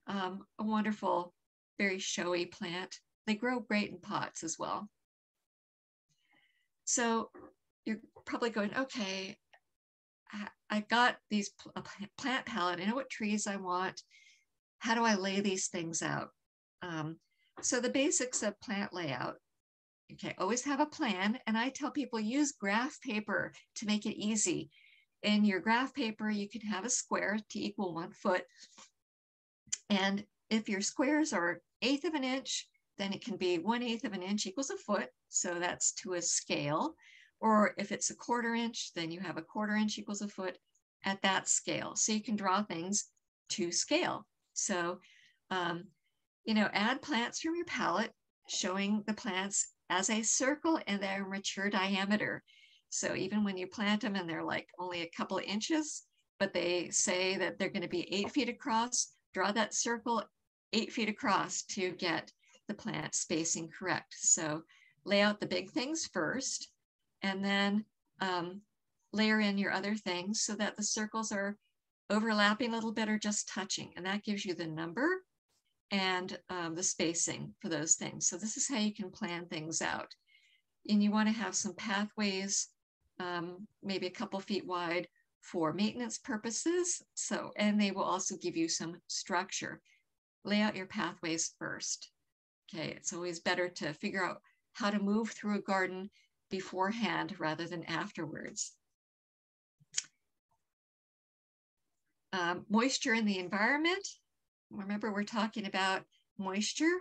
Um, a wonderful, very showy plant. They grow great in pots as well. So you're probably going, okay, I got these plant palette. I know what trees I want. How do I lay these things out? Um, so the basics of plant layout. Okay, always have a plan. And I tell people use graph paper to make it easy. In your graph paper, you can have a square to equal one foot. And if your squares are eighth of an inch, then it can be one eighth of an inch equals a foot. So that's to a scale. Or if it's a quarter inch, then you have a quarter inch equals a foot at that scale. So you can draw things to scale. So, um, you know, add plants from your palette, showing the plants as a circle in their mature diameter. So even when you plant them and they're like only a couple inches, but they say that they're going to be eight feet across, draw that circle eight feet across to get the plant spacing correct. So lay out the big things first, and then um, layer in your other things so that the circles are overlapping a little bit or just touching. And that gives you the number and um, the spacing for those things. So this is how you can plan things out. And you wanna have some pathways, um, maybe a couple feet wide for maintenance purposes. So, and they will also give you some structure. Lay out your pathways first. Okay, it's always better to figure out how to move through a garden beforehand rather than afterwards. Um, moisture in the environment. Remember, we're talking about moisture,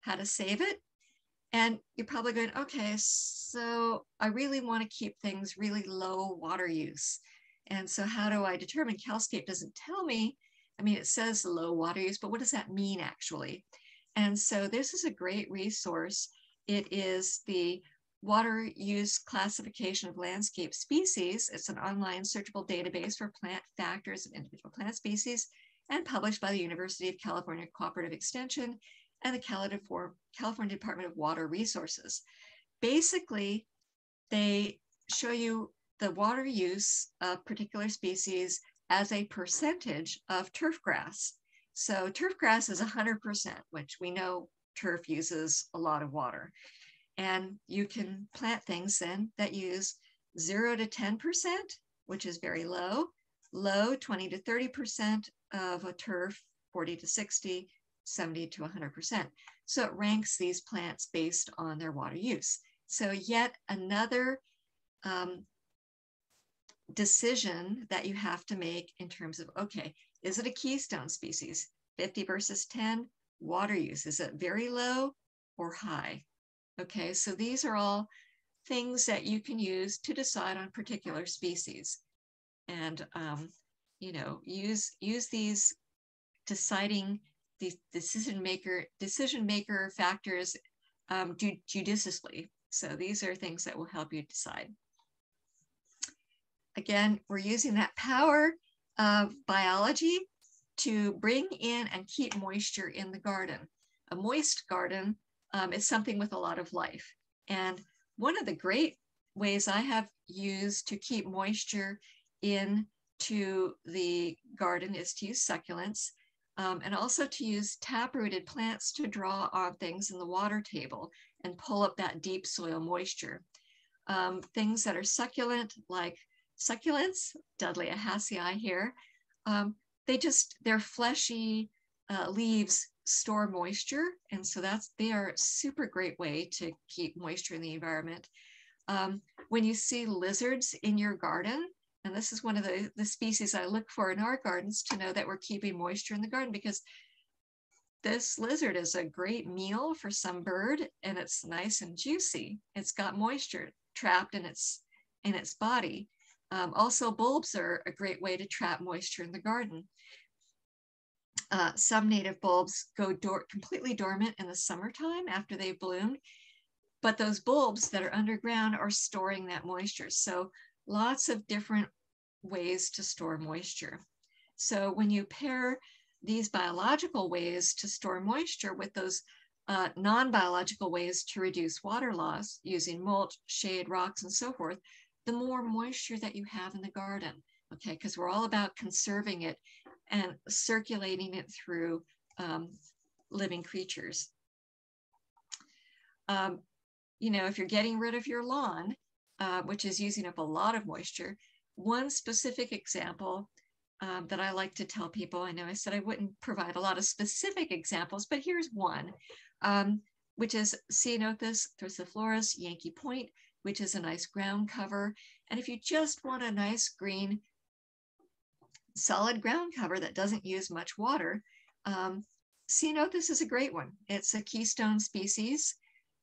how to save it. And you're probably going, okay, so I really want to keep things really low water use. And so how do I determine? CalScape doesn't tell me. I mean, it says low water use, but what does that mean actually? And so this is a great resource. It is the Water Use Classification of Landscape Species. It's an online searchable database for plant factors of individual plant species and published by the University of California Cooperative Extension and the California Department of Water Resources. Basically, they show you the water use of particular species as a percentage of turf grass. So turf grass is 100%, which we know turf uses a lot of water. And you can plant things then that use zero to 10%, which is very low, low 20 to 30% of a turf, 40 to 60, 70 to 100%. So it ranks these plants based on their water use. So yet another um, decision that you have to make in terms of, okay, is it a keystone species? 50 versus 10, water use, is it very low or high? Okay, so these are all things that you can use to decide on particular species. And, um, you know, use, use these deciding these decision maker, decision maker factors um, judiciously. So these are things that will help you decide. Again, we're using that power of biology to bring in and keep moisture in the garden. A moist garden um, is something with a lot of life. And one of the great ways I have used to keep moisture into the garden is to use succulents um, and also to use tap-rooted plants to draw on things in the water table and pull up that deep soil moisture. Um, things that are succulent like succulents, Dudleya hassei here, um, they just, they're fleshy uh, leaves store moisture. And so that's, they are a super great way to keep moisture in the environment. Um, when you see lizards in your garden, and this is one of the, the species I look for in our gardens to know that we're keeping moisture in the garden because this lizard is a great meal for some bird and it's nice and juicy. It's got moisture trapped in its, in its body. Um, also bulbs are a great way to trap moisture in the garden. Uh, some native bulbs go completely dormant in the summertime after they've bloomed. but those bulbs that are underground are storing that moisture. So lots of different ways to store moisture. So when you pair these biological ways to store moisture with those uh, non-biological ways to reduce water loss using mulch, shade, rocks, and so forth, the more moisture that you have in the garden, okay? Because we're all about conserving it and circulating it through um, living creatures. Um, you know, if you're getting rid of your lawn, uh, which is using up a lot of moisture, one specific example um, that I like to tell people, I know I said I wouldn't provide a lot of specific examples, but here's one, um, which is Ceanothus thyrsiflorus Yankee Point, which is a nice ground cover. And if you just want a nice green, solid ground cover that doesn't use much water, um, Ceanothus is a great one. It's a keystone species.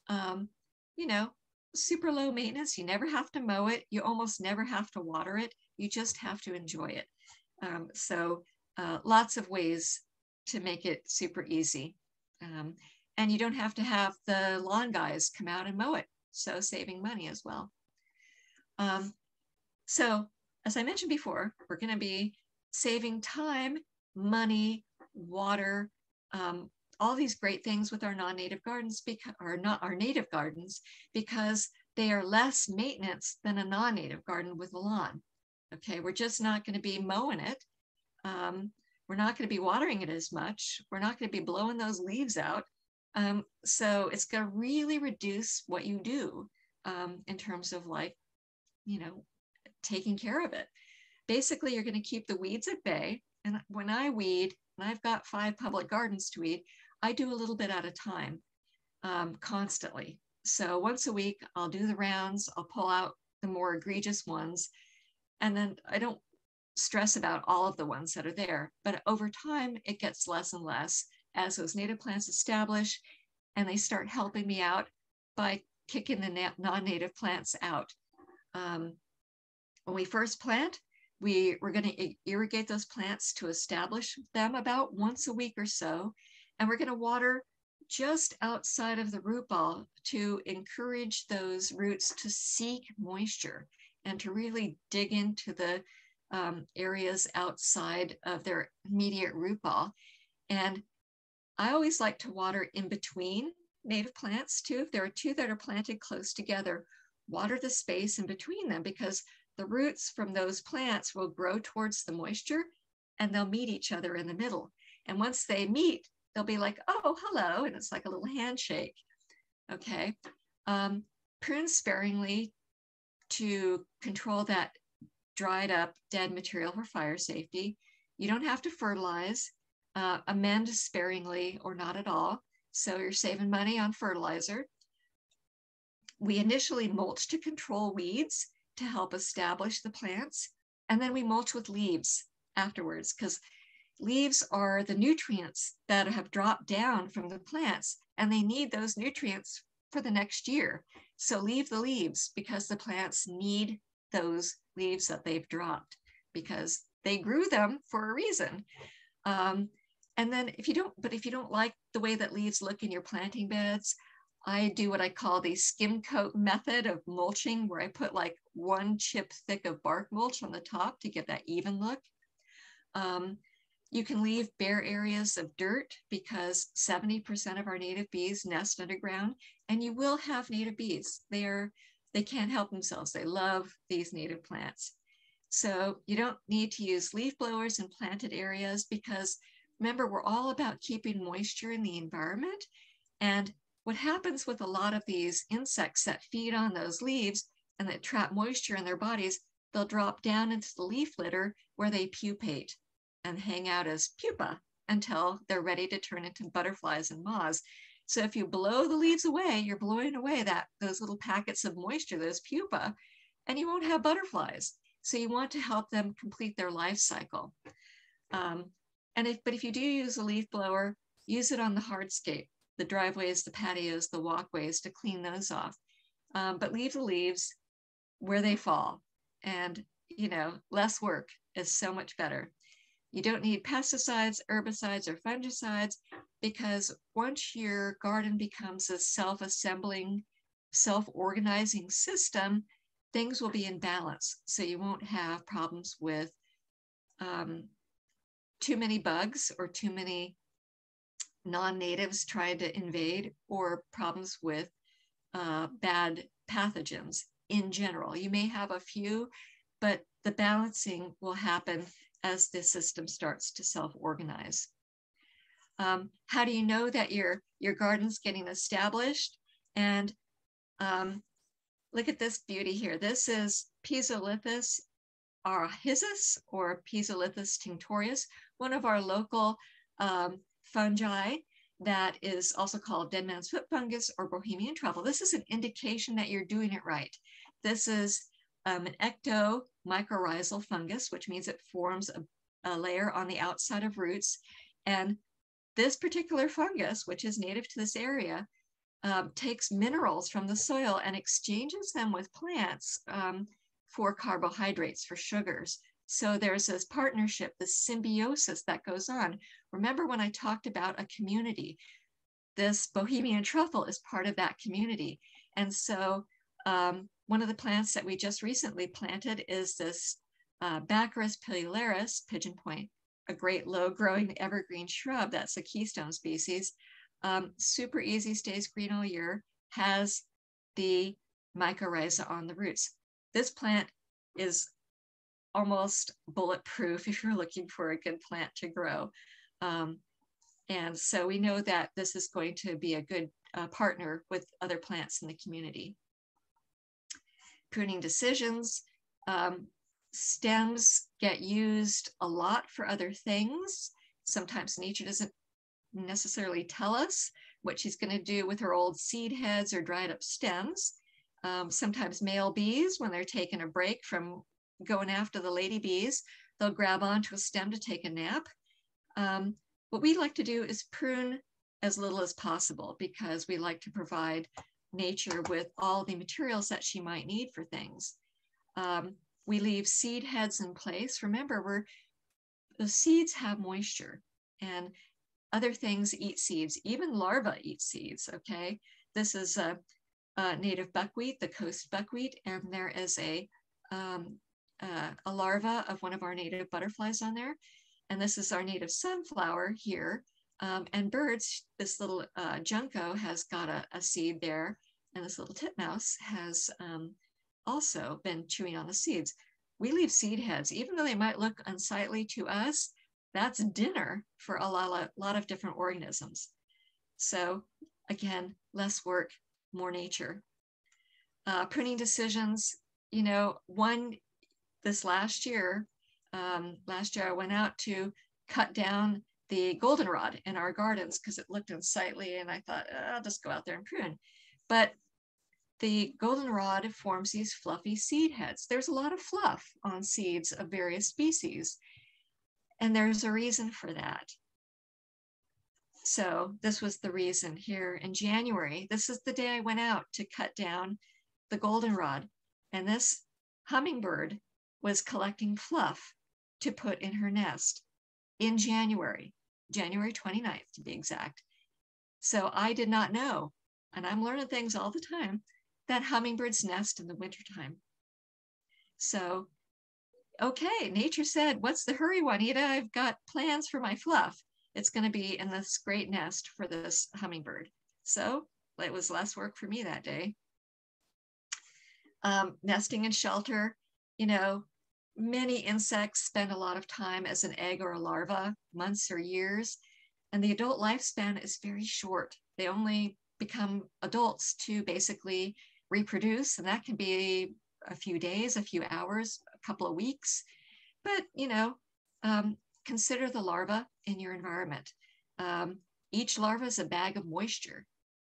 Um, you know, super low maintenance. You never have to mow it. You almost never have to water it. You just have to enjoy it. Um, so uh, lots of ways to make it super easy. Um, and you don't have to have the lawn guys come out and mow it. So saving money as well. Um, so as I mentioned before, we're gonna be saving time, money, water, um, all these great things with our non-native gardens because not our native gardens because they are less maintenance than a non-native garden with a lawn. Okay, we're just not going to be mowing it. Um, we're not going to be watering it as much. We're not going to be blowing those leaves out. Um, so it's going to really reduce what you do um, in terms of like, you know, taking care of it. Basically, you're going to keep the weeds at bay. And when I weed, and I've got five public gardens to weed, I do a little bit at a time um, constantly. So once a week, I'll do the rounds, I'll pull out the more egregious ones, and then I don't stress about all of the ones that are there. But over time, it gets less and less as those native plants establish and they start helping me out by kicking the non-native plants out. Um, when we first plant, we, we're going to irrigate those plants to establish them about once a week or so. And we're going to water just outside of the root ball to encourage those roots to seek moisture and to really dig into the um, areas outside of their immediate root ball. And I always like to water in between native plants too. If there are two that are planted close together, water the space in between them because the roots from those plants will grow towards the moisture and they'll meet each other in the middle. And once they meet, they'll be like, oh, hello. And it's like a little handshake. Okay. Um, prune sparingly to control that dried up dead material for fire safety. You don't have to fertilize, uh, amend sparingly or not at all. So you're saving money on fertilizer. We initially mulch to control weeds to help establish the plants. And then we mulch with leaves afterwards because leaves are the nutrients that have dropped down from the plants and they need those nutrients for the next year. So leave the leaves because the plants need those leaves that they've dropped because they grew them for a reason. Um, and then if you don't, but if you don't like the way that leaves look in your planting beds, I do what I call the skim coat method of mulching, where I put like one chip thick of bark mulch on the top to get that even look. Um, you can leave bare areas of dirt because 70% of our native bees nest underground, and you will have native bees. They are they can't help themselves. They love these native plants. So you don't need to use leaf blowers in planted areas because remember, we're all about keeping moisture in the environment. And what happens with a lot of these insects that feed on those leaves and that trap moisture in their bodies, they'll drop down into the leaf litter where they pupate and hang out as pupa until they're ready to turn into butterflies and moths. So if you blow the leaves away, you're blowing away that those little packets of moisture, those pupa, and you won't have butterflies. So you want to help them complete their life cycle. Um, and if, but if you do use a leaf blower, use it on the hardscape, the driveways, the patios, the walkways to clean those off. Um, but leave the leaves where they fall. And, you know, less work is so much better. You don't need pesticides, herbicides, or fungicides because once your garden becomes a self-assembling self-organizing system, things will be in balance. So you won't have problems with um, too many bugs or too many non-natives trying to invade or problems with uh, bad pathogens in general. You may have a few, but the balancing will happen as the system starts to self-organize. Um, how do you know that your, your garden's getting established? And um, look at this beauty here. This is Pisolithus arrhizus or Pisolithus tinctorius, one of our local um, fungi that is also called dead man's foot fungus or Bohemian truffle. This is an indication that you're doing it right. This is um, an ecto mycorrhizal fungus, which means it forms a, a layer on the outside of roots. And this particular fungus, which is native to this area, um, takes minerals from the soil and exchanges them with plants um, for carbohydrates, for sugars. So there's this partnership, this symbiosis that goes on. Remember when I talked about a community, this Bohemian truffle is part of that community. And so um, one of the plants that we just recently planted is this uh, Baccharis pilularis, pigeon point, a great low growing evergreen shrub that's a keystone species. Um, super easy, stays green all year, has the mycorrhiza on the roots. This plant is almost bulletproof if you're looking for a good plant to grow. Um, and so we know that this is going to be a good uh, partner with other plants in the community. Pruning decisions, um, stems get used a lot for other things. Sometimes nature doesn't necessarily tell us what she's going to do with her old seed heads or dried up stems. Um, sometimes male bees, when they're taking a break from going after the lady bees, they'll grab onto a stem to take a nap. Um, what we like to do is prune as little as possible because we like to provide nature with all the materials that she might need for things. Um, we leave seed heads in place. Remember, we're, the seeds have moisture and other things eat seeds, even larvae eat seeds, okay? This is a, a native buckwheat, the coast buckwheat, and there is a, um, uh, a larva of one of our native butterflies on there. And this is our native sunflower here. Um, and birds, this little uh, junco has got a, a, seed there, and this little titmouse has um, also been chewing on the seeds. We leave seed heads, even though they might look unsightly to us, that's dinner for a lot, of, lot of different organisms. So again, less work, more nature. Uh, pruning decisions, you know, one this last year, um, last year I went out to cut down the goldenrod in our gardens because it looked unsightly and I thought, oh, I'll just go out there and prune. But the goldenrod forms these fluffy seed heads. There's a lot of fluff on seeds of various species, and there's a reason for that. So this was the reason here in January. This is the day I went out to cut down the goldenrod, and this hummingbird was collecting fluff to put in her nest in January, January 29th to be exact. So I did not know, and I'm learning things all the time, that hummingbirds nest in the wintertime. So, okay, nature said, what's the hurry, Juanita? I've got plans for my fluff. It's going to be in this great nest for this hummingbird. So it was less work for me that day. Um, nesting and shelter, you know, many insects spend a lot of time as an egg or a larva, months or years, and the adult lifespan is very short. They only become adults to basically reproduce, and that can be a few days, a few hours, a couple of weeks. But, you know, um, consider the larva in your environment. Um, each larva is a bag of moisture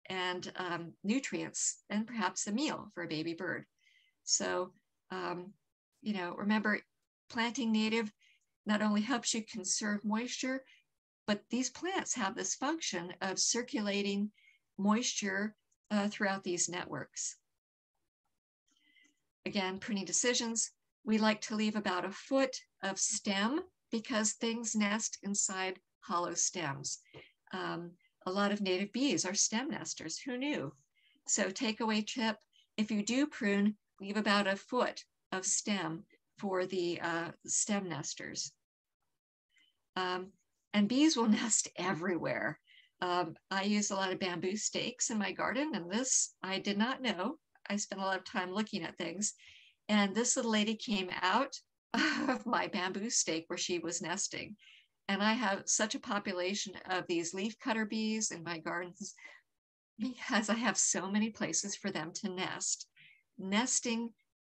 and um, nutrients and perhaps a meal for a baby bird. So, um, you know, remember planting native not only helps you conserve moisture, but these plants have this function of circulating moisture uh, throughout these networks. Again, pruning decisions, we like to leave about a foot of stem because things nest inside hollow stems. Um, a lot of native bees are stem nesters, who knew? So takeaway tip, if you do prune, leave about a foot of stem for the uh, stem nesters. Um, and bees will nest everywhere. Um, I use a lot of bamboo stakes in my garden, and this I did not know. I spent a lot of time looking at things. And this little lady came out of my bamboo stake where she was nesting. And I have such a population of these leaf cutter bees in my gardens because I have so many places for them to nest. Nesting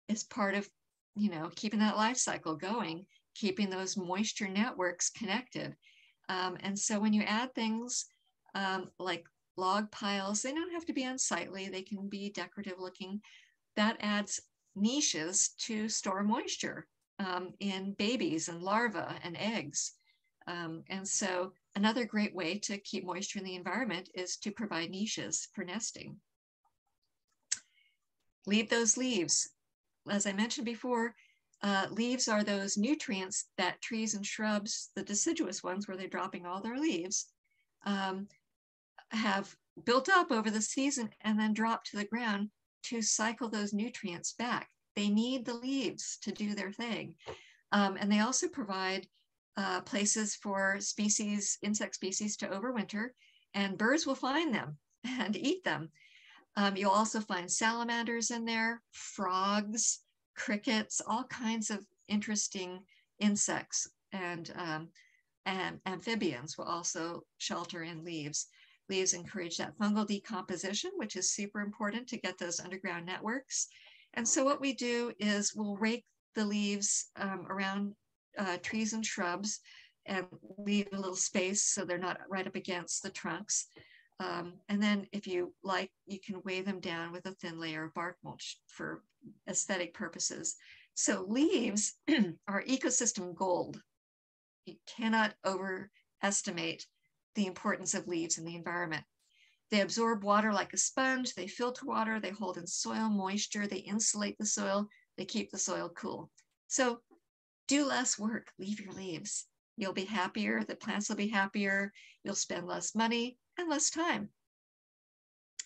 is part of, you know, keeping that life cycle going, keeping those moisture networks connected. Um, and so when you add things um, like log piles, they don't have to be unsightly, they can be decorative looking. That adds niches to store moisture um, in babies and larvae and eggs. Um, and so another great way to keep moisture in the environment is to provide niches for nesting. Leave those leaves. As I mentioned before, uh, leaves are those nutrients that trees and shrubs, the deciduous ones where they're dropping all their leaves, um, have built up over the season and then drop to the ground to cycle those nutrients back. They need the leaves to do their thing. Um, and they also provide uh, places for species, insect species to overwinter, and birds will find them and eat them. Um, you'll also find salamanders in there, frogs, crickets, all kinds of interesting insects and, um, and amphibians will also shelter in leaves. Leaves encourage that fungal decomposition, which is super important to get those underground networks. And so what we do is we'll rake the leaves um, around uh, trees and shrubs and leave a little space so they're not right up against the trunks. Um, and then if you like, you can weigh them down with a thin layer of bark mulch for aesthetic purposes. So leaves are ecosystem gold. You cannot overestimate the importance of leaves in the environment. They absorb water like a sponge, they filter water, they hold in soil moisture, they insulate the soil, they keep the soil cool. So do less work, leave your leaves. You'll be happier, the plants will be happier, you'll spend less money and less time,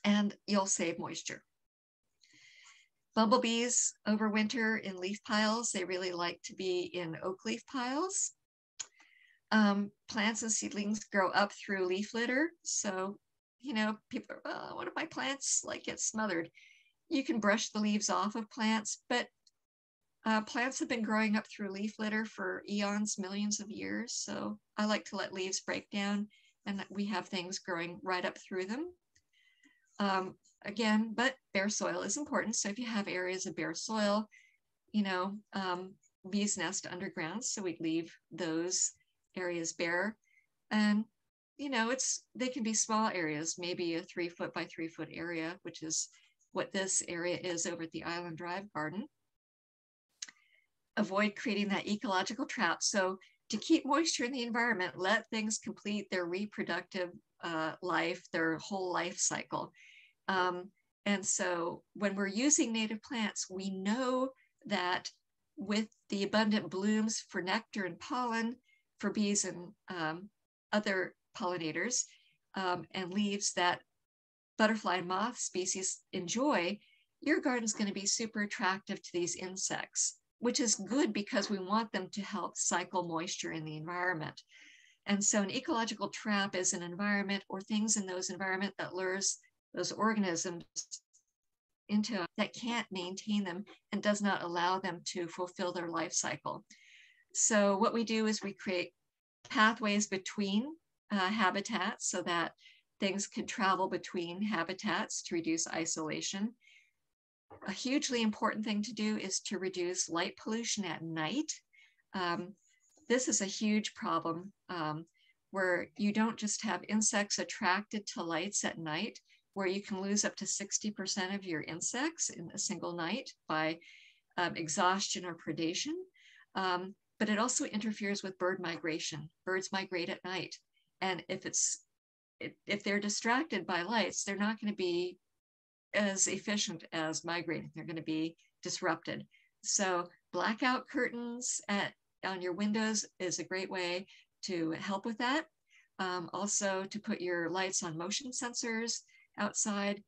and you'll save moisture. Bumblebees overwinter in leaf piles. They really like to be in oak leaf piles. Um, plants and seedlings grow up through leaf litter. So, you know, people, are, oh, what if my plants like get smothered? You can brush the leaves off of plants, but uh, plants have been growing up through leaf litter for eons, millions of years. So I like to let leaves break down and we have things growing right up through them. Um, again, but bare soil is important. So if you have areas of bare soil, you know, um, bees nest underground. So we leave those areas bare. And, you know, it's, they can be small areas, maybe a three foot by three foot area, which is what this area is over at the Island Drive Garden avoid creating that ecological trap. So to keep moisture in the environment, let things complete their reproductive uh, life, their whole life cycle. Um, and so when we're using native plants, we know that with the abundant blooms for nectar and pollen for bees and um, other pollinators um, and leaves that butterfly and moth species enjoy, your garden's going to be super attractive to these insects which is good because we want them to help cycle moisture in the environment. And so an ecological trap is an environment or things in those environment that lures those organisms into that can't maintain them and does not allow them to fulfill their life cycle. So what we do is we create pathways between uh, habitats so that things can travel between habitats to reduce isolation a hugely important thing to do is to reduce light pollution at night. Um, this is a huge problem um, where you don't just have insects attracted to lights at night, where you can lose up to 60% of your insects in a single night by um, exhaustion or predation. Um, but it also interferes with bird migration. Birds migrate at night. And if it's if they're distracted by lights, they're not going to be as efficient as migrating. They're going to be disrupted. So blackout curtains at, on your windows is a great way to help with that. Um, also to put your lights on motion sensors outside.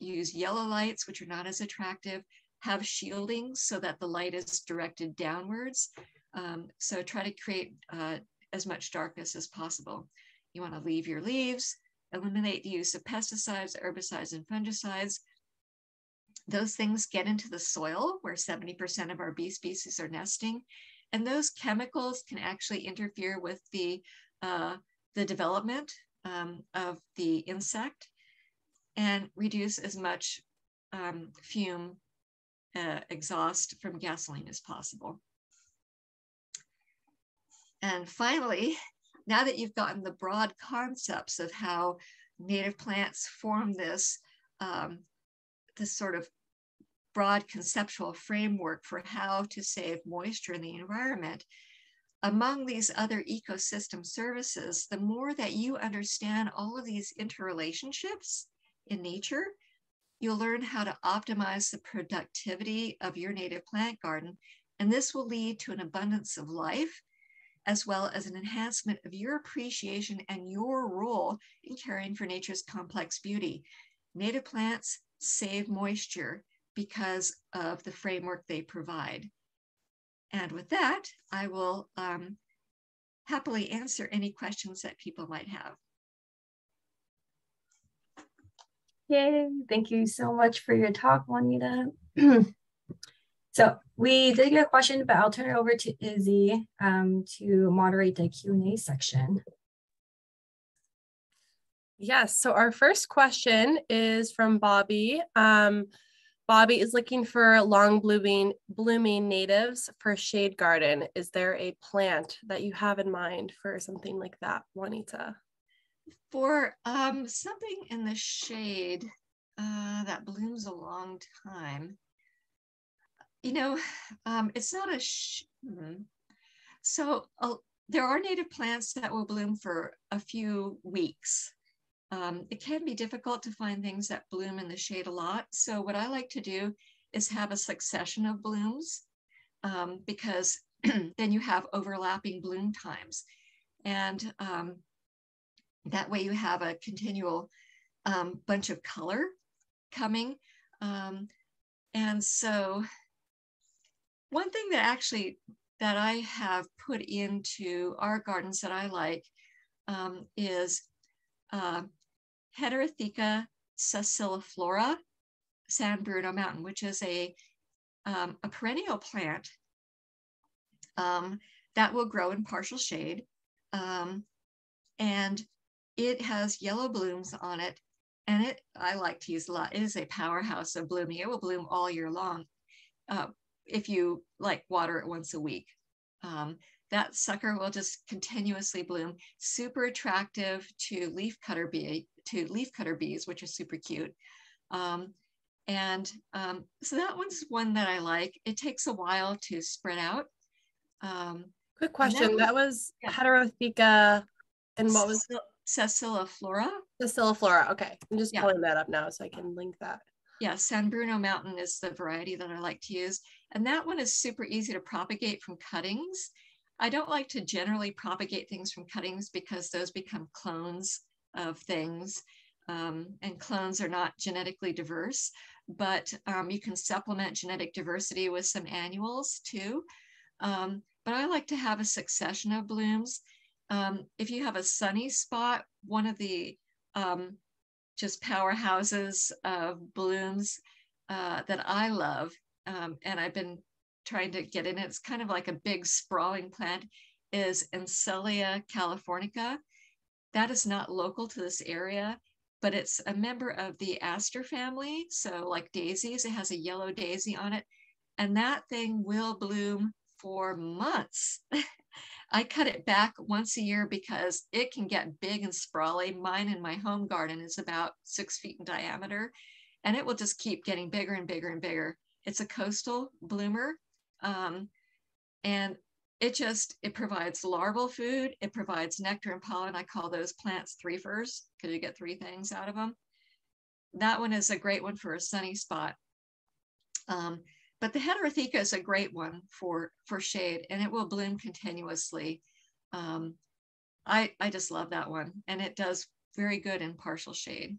use yellow lights, which are not as attractive, have shielding so that the light is directed downwards. Um, so try to create uh, as much darkness as possible. You wanna leave your leaves, eliminate the use of pesticides, herbicides, and fungicides. Those things get into the soil where 70% of our bee species are nesting. And those chemicals can actually interfere with the, uh, the development um, of the insect and reduce as much um, fume uh, exhaust from gasoline as possible. And finally, now that you've gotten the broad concepts of how native plants form this, um, this sort of broad conceptual framework for how to save moisture in the environment, among these other ecosystem services, the more that you understand all of these interrelationships in nature, you'll learn how to optimize the productivity of your native plant garden. And this will lead to an abundance of life as well as an enhancement of your appreciation and your role in caring for nature's complex beauty. Native plants save moisture because of the framework they provide. And with that, I will um, happily answer any questions that people might have. Yay, thank you so much for your talk, Juanita. So we did get a question, but I'll turn it over to Izzy um, to moderate the Q&A section. Yes, so our first question is from Bobby. Um, Bobby is looking for long blooming, blooming natives for shade garden. Is there a plant that you have in mind for something like that, Juanita? For um, something in the shade uh, that blooms a long time, you know, um, it's not a, hmm. so uh, there are native plants that will bloom for a few weeks. Um, it can be difficult to find things that bloom in the shade a lot. So what I like to do is have a succession of blooms um, because then you have overlapping bloom times. And um, that way you have a continual um, bunch of color coming. Um, and so one thing that actually that I have put into our gardens that I like um, is uh, Heterotheca sessiliflora San Bruno Mountain, which is a, um, a perennial plant um, that will grow in partial shade. Um, and it has yellow blooms on it. And it, I like to use a lot. It is a powerhouse of blooming. It will bloom all year long. Uh, if you like water it once a week. Um, that sucker will just continuously bloom, super attractive to leaf cutter bee, to leaf cutter bees, which is super cute. Um, and um, so that one's one that I like. It takes a while to spread out. Um, Quick question. That, was yeah. Heterotheca and what was Sessiliflora? Sessiliflora. Okay. I'm just yeah. pulling that up now so I can link that. Yeah, San Bruno Mountain is the variety that I like to use. And that one is super easy to propagate from cuttings. I don't like to generally propagate things from cuttings because those become clones of things. Um, and clones are not genetically diverse, but um, you can supplement genetic diversity with some annuals too. Um, but I like to have a succession of blooms. Um, if you have a sunny spot, one of the um, just powerhouses of blooms uh, that I love. Um, and I've been trying to get in. It's kind of like a big sprawling plant is Encelia californica. That is not local to this area, but it's a member of the aster family. So like daisies, it has a yellow daisy on it. And that thing will bloom for months. I cut it back once a year because it can get big and sprawly. Mine in my home garden is about six feet in diameter and it will just keep getting bigger and bigger and bigger. It's a coastal bloomer. Um, and it just, it provides larval food. It provides nectar and pollen. I call those plants threefers because you get three things out of them. That one is a great one for a sunny spot. Um, but the heterotheca is a great one for, for shade and it will bloom continuously. Um, I, I just love that one and it does very good in partial shade.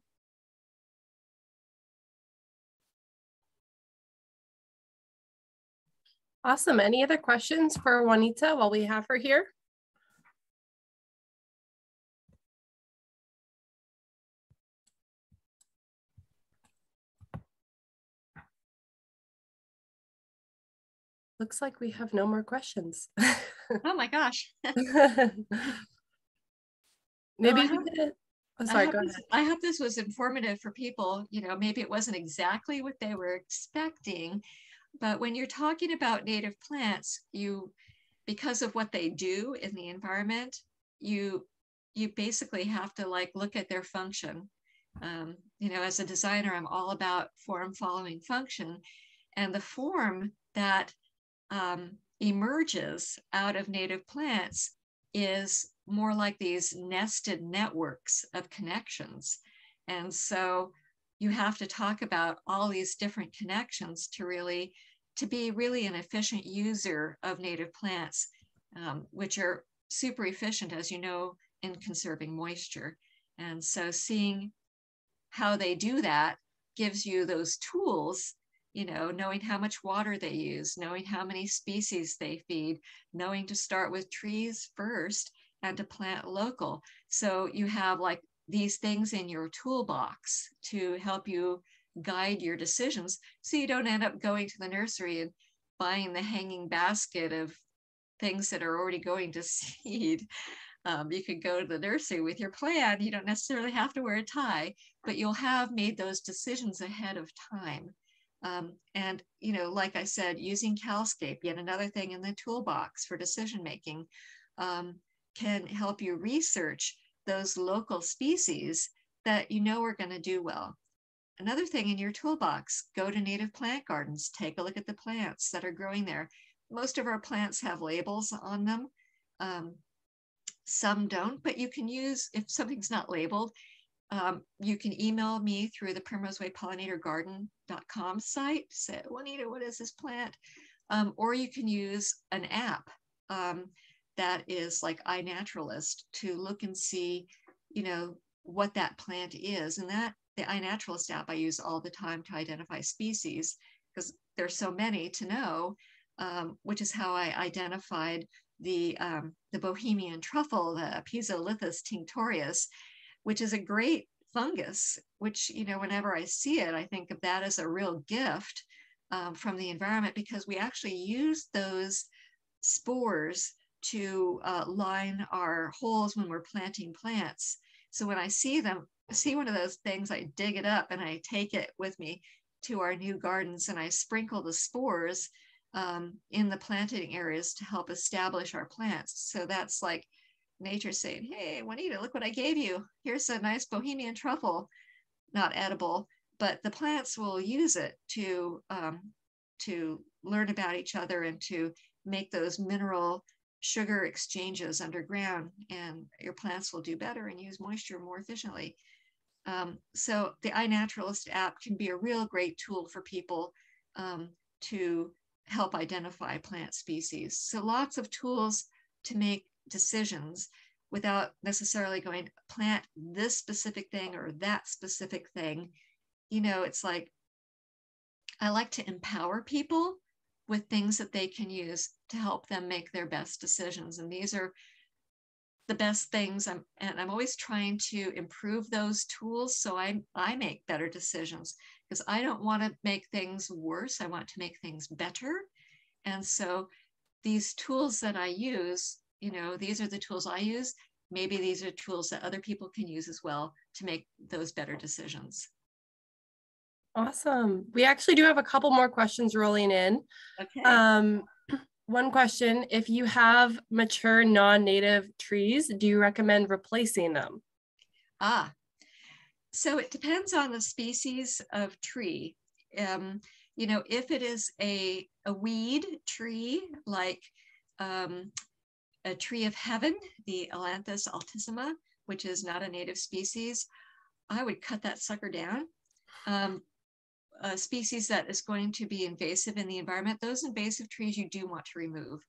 Awesome. Any other questions for Juanita while we have her here? Looks like we have no more questions. oh my gosh. Maybe I hope, oh, sorry, I go this. I hope this was informative for people. You know, maybe it wasn't exactly what they were expecting, but when you're talking about native plants, you, because of what they do in the environment, you you basically have to like look at their function. Um, you know, as a designer, I'm all about form following function, and the form that um, emerges out of native plants is more like these nested networks of connections. And so you have to talk about all these different connections to really, to be really an efficient user of native plants, um, which are super efficient, as you know, in conserving moisture. And so seeing how they do that gives you those tools you know, knowing how much water they use, knowing how many species they feed, knowing to start with trees first and to plant local. So you have like these things in your toolbox to help you guide your decisions so you don't end up going to the nursery and buying the hanging basket of things that are already going to seed. Um, you could go to the nursery with your plan. You don't necessarily have to wear a tie, but you'll have made those decisions ahead of time. Um, and, you know, like I said, using CalScape, yet another thing in the toolbox for decision making, um, can help you research those local species that you know are going to do well. Another thing in your toolbox, go to native plant gardens, take a look at the plants that are growing there. Most of our plants have labels on them. Um, some don't, but you can use, if something's not labeled, um, you can email me through the Primrose Way Pollinator Garden.com site. Say, Juanita, what is this plant? Um, or you can use an app um, that is like iNaturalist to look and see, you know, what that plant is. And that the iNaturalist app I use all the time to identify species because there's so many to know, um, which is how I identified the um, the Bohemian truffle, the Pisolithus tinctorius, which is a great fungus, which, you know, whenever I see it, I think of that as a real gift um, from the environment because we actually use those spores to uh, line our holes when we're planting plants. So when I see them, see one of those things, I dig it up and I take it with me to our new gardens and I sprinkle the spores um, in the planting areas to help establish our plants. So that's like nature saying, hey, Juanita, look what I gave you. Here's a nice Bohemian truffle, not edible, but the plants will use it to, um, to learn about each other and to make those mineral sugar exchanges underground and your plants will do better and use moisture more efficiently. Um, so the iNaturalist app can be a real great tool for people um, to help identify plant species. So lots of tools to make decisions without necessarily going plant this specific thing or that specific thing. You know it's like i like to empower people with things that they can use to help them make their best decisions and these are the best things. I'm, and i'm always trying to improve those tools so i i make better decisions because i don't want to make things worse. I want to make things better. And so these tools that i use you know, these are the tools I use. Maybe these are tools that other people can use as well to make those better decisions. Awesome. We actually do have a couple more questions rolling in. Okay. Um, one question, if you have mature non-native trees, do you recommend replacing them? Ah, so it depends on the species of tree. Um, you know, if it is a, a weed tree, like um, a tree of heaven, the Ailanthus altissima, which is not a native species, I would cut that sucker down. Um, a species that is going to be invasive in the environment, those invasive trees you do want to remove.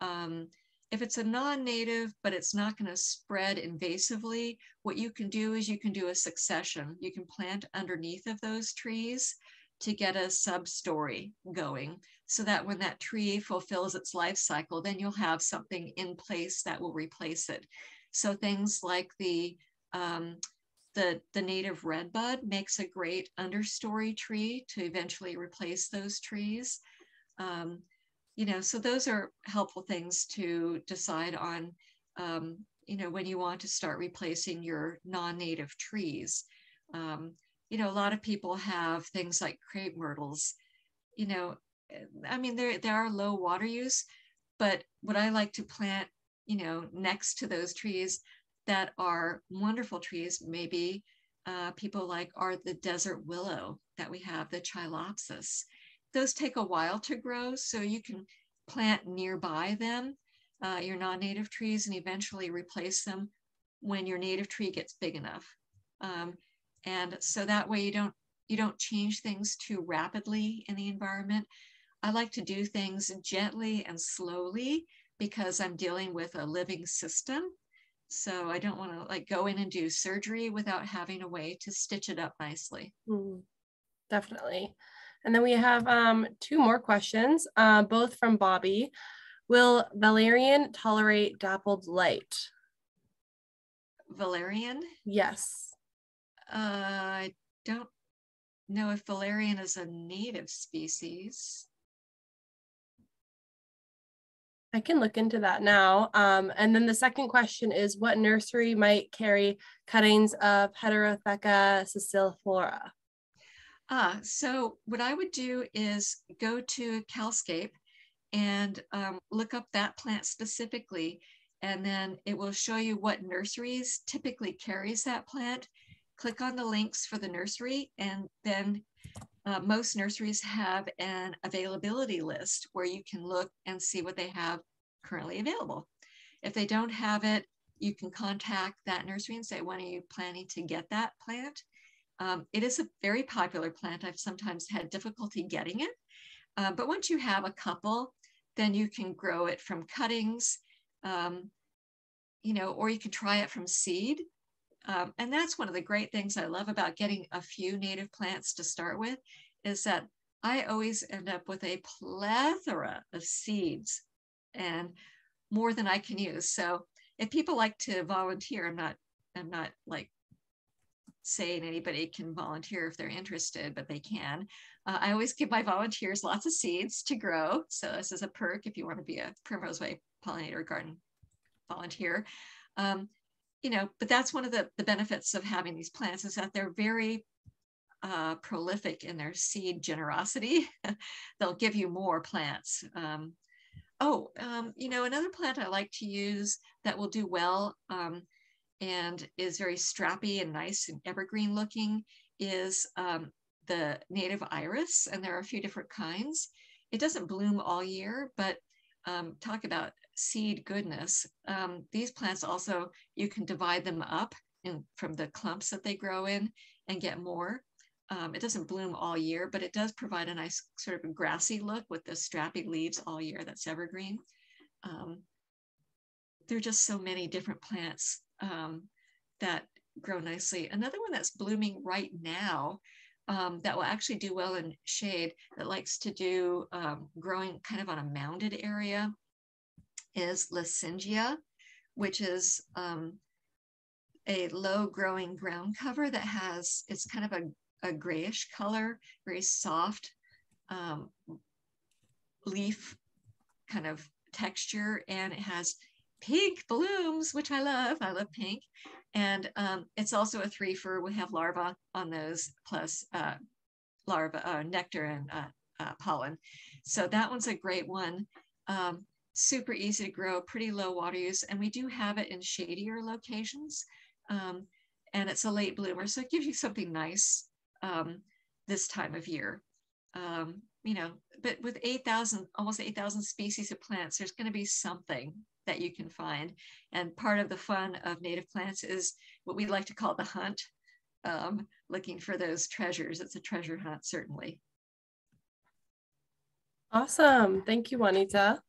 Um, if it's a non-native, but it's not going to spread invasively, what you can do is you can do a succession. You can plant underneath of those trees to get a sub-story going so that when that tree fulfills its life cycle, then you'll have something in place that will replace it. So things like the um, the, the native redbud makes a great understory tree to eventually replace those trees. Um, you know, so those are helpful things to decide on, um, you know, when you want to start replacing your non-native trees. Um, you know, a lot of people have things like crepe myrtles, you know, I mean, there, there are low water use, but what I like to plant, you know, next to those trees that are wonderful trees, maybe uh, people like are the desert willow that we have, the Chilopsis. Those take a while to grow, so you can plant nearby them, uh, your non-native trees, and eventually replace them when your native tree gets big enough. Um, and so that way you don't you don't change things too rapidly in the environment. I like to do things gently and slowly because I'm dealing with a living system so I don't want to like go in and do surgery without having a way to stitch it up nicely. Mm, definitely. And then we have um, two more questions, uh, both from Bobby. Will valerian tolerate dappled light? Valerian? Yes. Uh, I don't know if valerian is a native species. I can look into that now. Um, and then the second question is what nursery might carry cuttings of Heterotheca sessiliflora? Ah, so what I would do is go to Calscape and um, look up that plant specifically, and then it will show you what nurseries typically carries that plant. Click on the links for the nursery, and then uh, most nurseries have an availability list where you can look and see what they have currently available. If they don't have it, you can contact that nursery and say, when are you planning to get that plant? Um, it is a very popular plant. I've sometimes had difficulty getting it. Uh, but once you have a couple, then you can grow it from cuttings, um, you know, or you can try it from seed. Um, and that's one of the great things I love about getting a few native plants to start with is that I always end up with a plethora of seeds and more than I can use. So if people like to volunteer, I'm not, I'm not like saying anybody can volunteer if they're interested, but they can. Uh, I always give my volunteers lots of seeds to grow. So this is a perk if you want to be a Primrose Way pollinator garden volunteer. Um, you know, but that's one of the, the benefits of having these plants is that they're very uh, prolific in their seed generosity. They'll give you more plants. Um, oh, um, you know, another plant I like to use that will do well um, and is very strappy and nice and evergreen looking is um, the native iris. And there are a few different kinds. It doesn't bloom all year, but um, talk about seed goodness. Um, these plants also, you can divide them up in, from the clumps that they grow in and get more. Um, it doesn't bloom all year, but it does provide a nice sort of grassy look with the strappy leaves all year that's evergreen. Um, there are just so many different plants um, that grow nicely. Another one that's blooming right now um, that will actually do well in shade that likes to do um, growing kind of on a mounded area is Lessingia, which is um, a low growing ground cover that has, it's kind of a a grayish color, very soft um, leaf kind of texture, and it has pink blooms, which I love. I love pink. And um, it's also a threefer. We have larvae on those, plus uh, larva, uh, nectar and uh, uh, pollen. So that one's a great one. Um, super easy to grow, pretty low water use. And we do have it in shadier locations. Um, and it's a late bloomer. So it gives you something nice um, this time of year. Um, you know, but with 8,000, almost 8,000 species of plants, there's going to be something that you can find. And part of the fun of native plants is what we like to call the hunt, um, looking for those treasures. It's a treasure hunt, certainly. Awesome. Thank you, Juanita.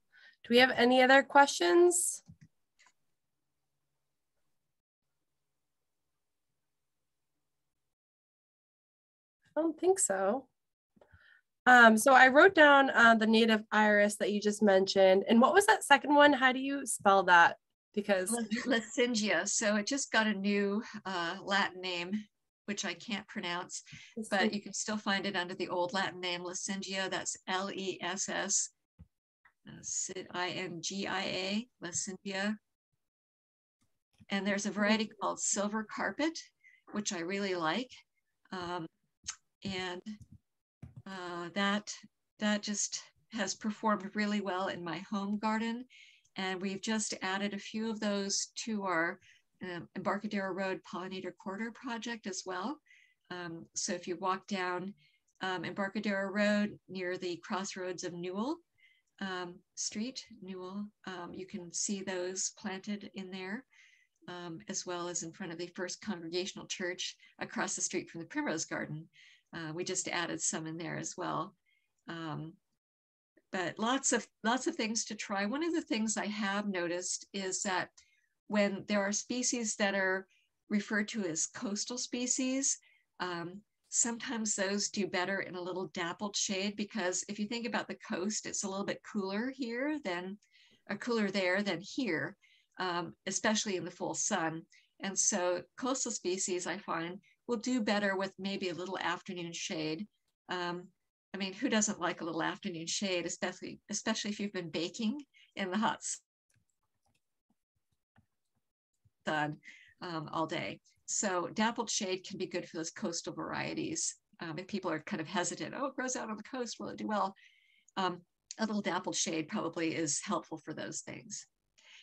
Do we have any other questions? I don't think so. Um, so I wrote down uh, the native iris that you just mentioned. And what was that second one? How do you spell that? Because Lessingia. So it just got a new uh, Latin name, which I can't pronounce, but you can still find it under the old Latin name Lessingia. That's L E S S I N G I A, Lessingia. And there's a variety called silver carpet, which I really like. Um, and uh, that that just has performed really well in my home garden. And we've just added a few of those to our um, Embarcadero Road Pollinator Corridor project as well. Um, so if you walk down um, Embarcadero Road near the crossroads of Newell um, Street, Newell, um, you can see those planted in there, um, as well as in front of the First Congregational Church across the street from the Primrose Garden. Uh, we just added some in there as well. Um, but lots of lots of things to try. One of the things I have noticed is that when there are species that are referred to as coastal species, um, sometimes those do better in a little dappled shade because if you think about the coast, it's a little bit cooler here than a uh, cooler there than here, um, especially in the full sun. And so coastal species, I find, will do better with maybe a little afternoon shade. Um, I mean, who doesn't like a little afternoon shade, especially, especially if you've been baking in the hot sun um, all day. So dappled shade can be good for those coastal varieties. Um, if people are kind of hesitant, oh, it grows out on the coast, will it do well? Um, a little dappled shade probably is helpful for those things.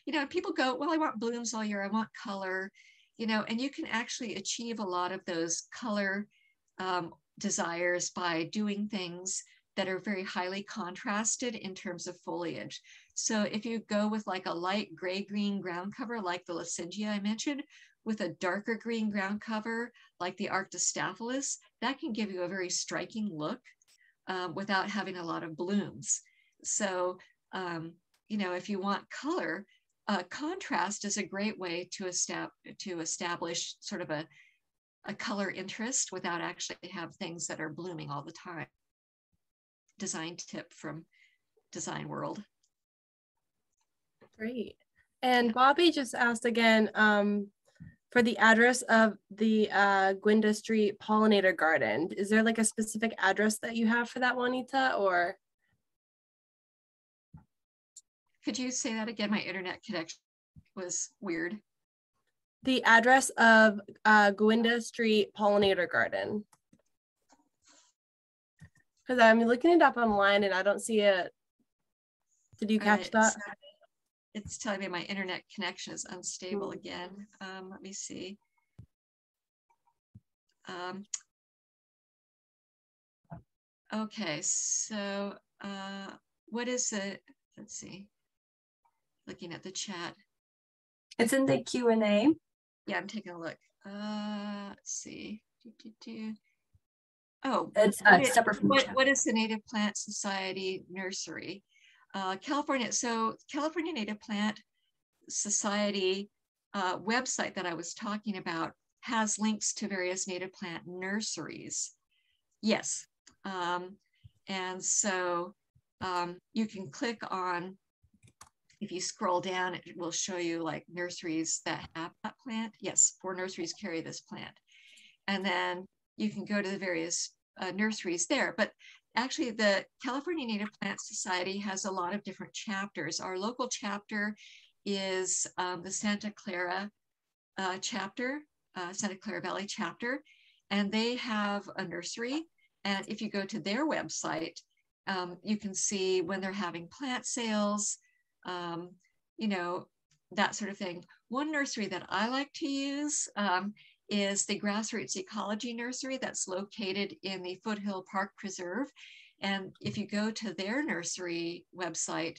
You know, people go, well, I want blooms all year, I want color you know, and you can actually achieve a lot of those color um, desires by doing things that are very highly contrasted in terms of foliage. So if you go with like a light gray green ground cover, like the Lessingia I mentioned, with a darker green ground cover, like the Arctostaphylos, that can give you a very striking look um, without having a lot of blooms. So, um, you know, if you want color, uh, contrast is a great way to, estab- to establish sort of a, a color interest without actually have things that are blooming all the time. Design tip from Design World. Great. And Bobby just asked again um, for the address of the uh, Gwenda Street Pollinator Garden. Is there like a specific address that you have for that, Juanita, or? Could you say that again? My internet connection was weird. The address of uh, Gwenda Street Pollinator Garden. Because I'm looking it up online and I don't see it. Did you catch uh, that? It's telling me my internet connection is unstable hmm. again. Um, let me see. Um, okay, so uh, what is it? Let's see looking at the chat. It's in the Q&A. Yeah, I'm taking a look. Uh, let's see. Do, do, do. Oh, it's uh, what, separate from what, what is the Native Plant Society Nursery? Uh, California, so California Native Plant Society uh, website that I was talking about has links to various native plant nurseries. Yes. Um, and so um, you can click on if you scroll down, it will show you like nurseries that have that plant. Yes, four nurseries carry this plant. And then you can go to the various uh, nurseries there. But actually the California Native Plant Society has a lot of different chapters. Our local chapter is um, the Santa Clara uh, chapter, uh, Santa Clara Valley chapter, and they have a nursery. And if you go to their website, um, you can see when they're having plant sales, um, you know, that sort of thing. One nursery that I like to use um, is the Grassroots Ecology Nursery that's located in the Foothill Park Preserve. And if you go to their nursery website,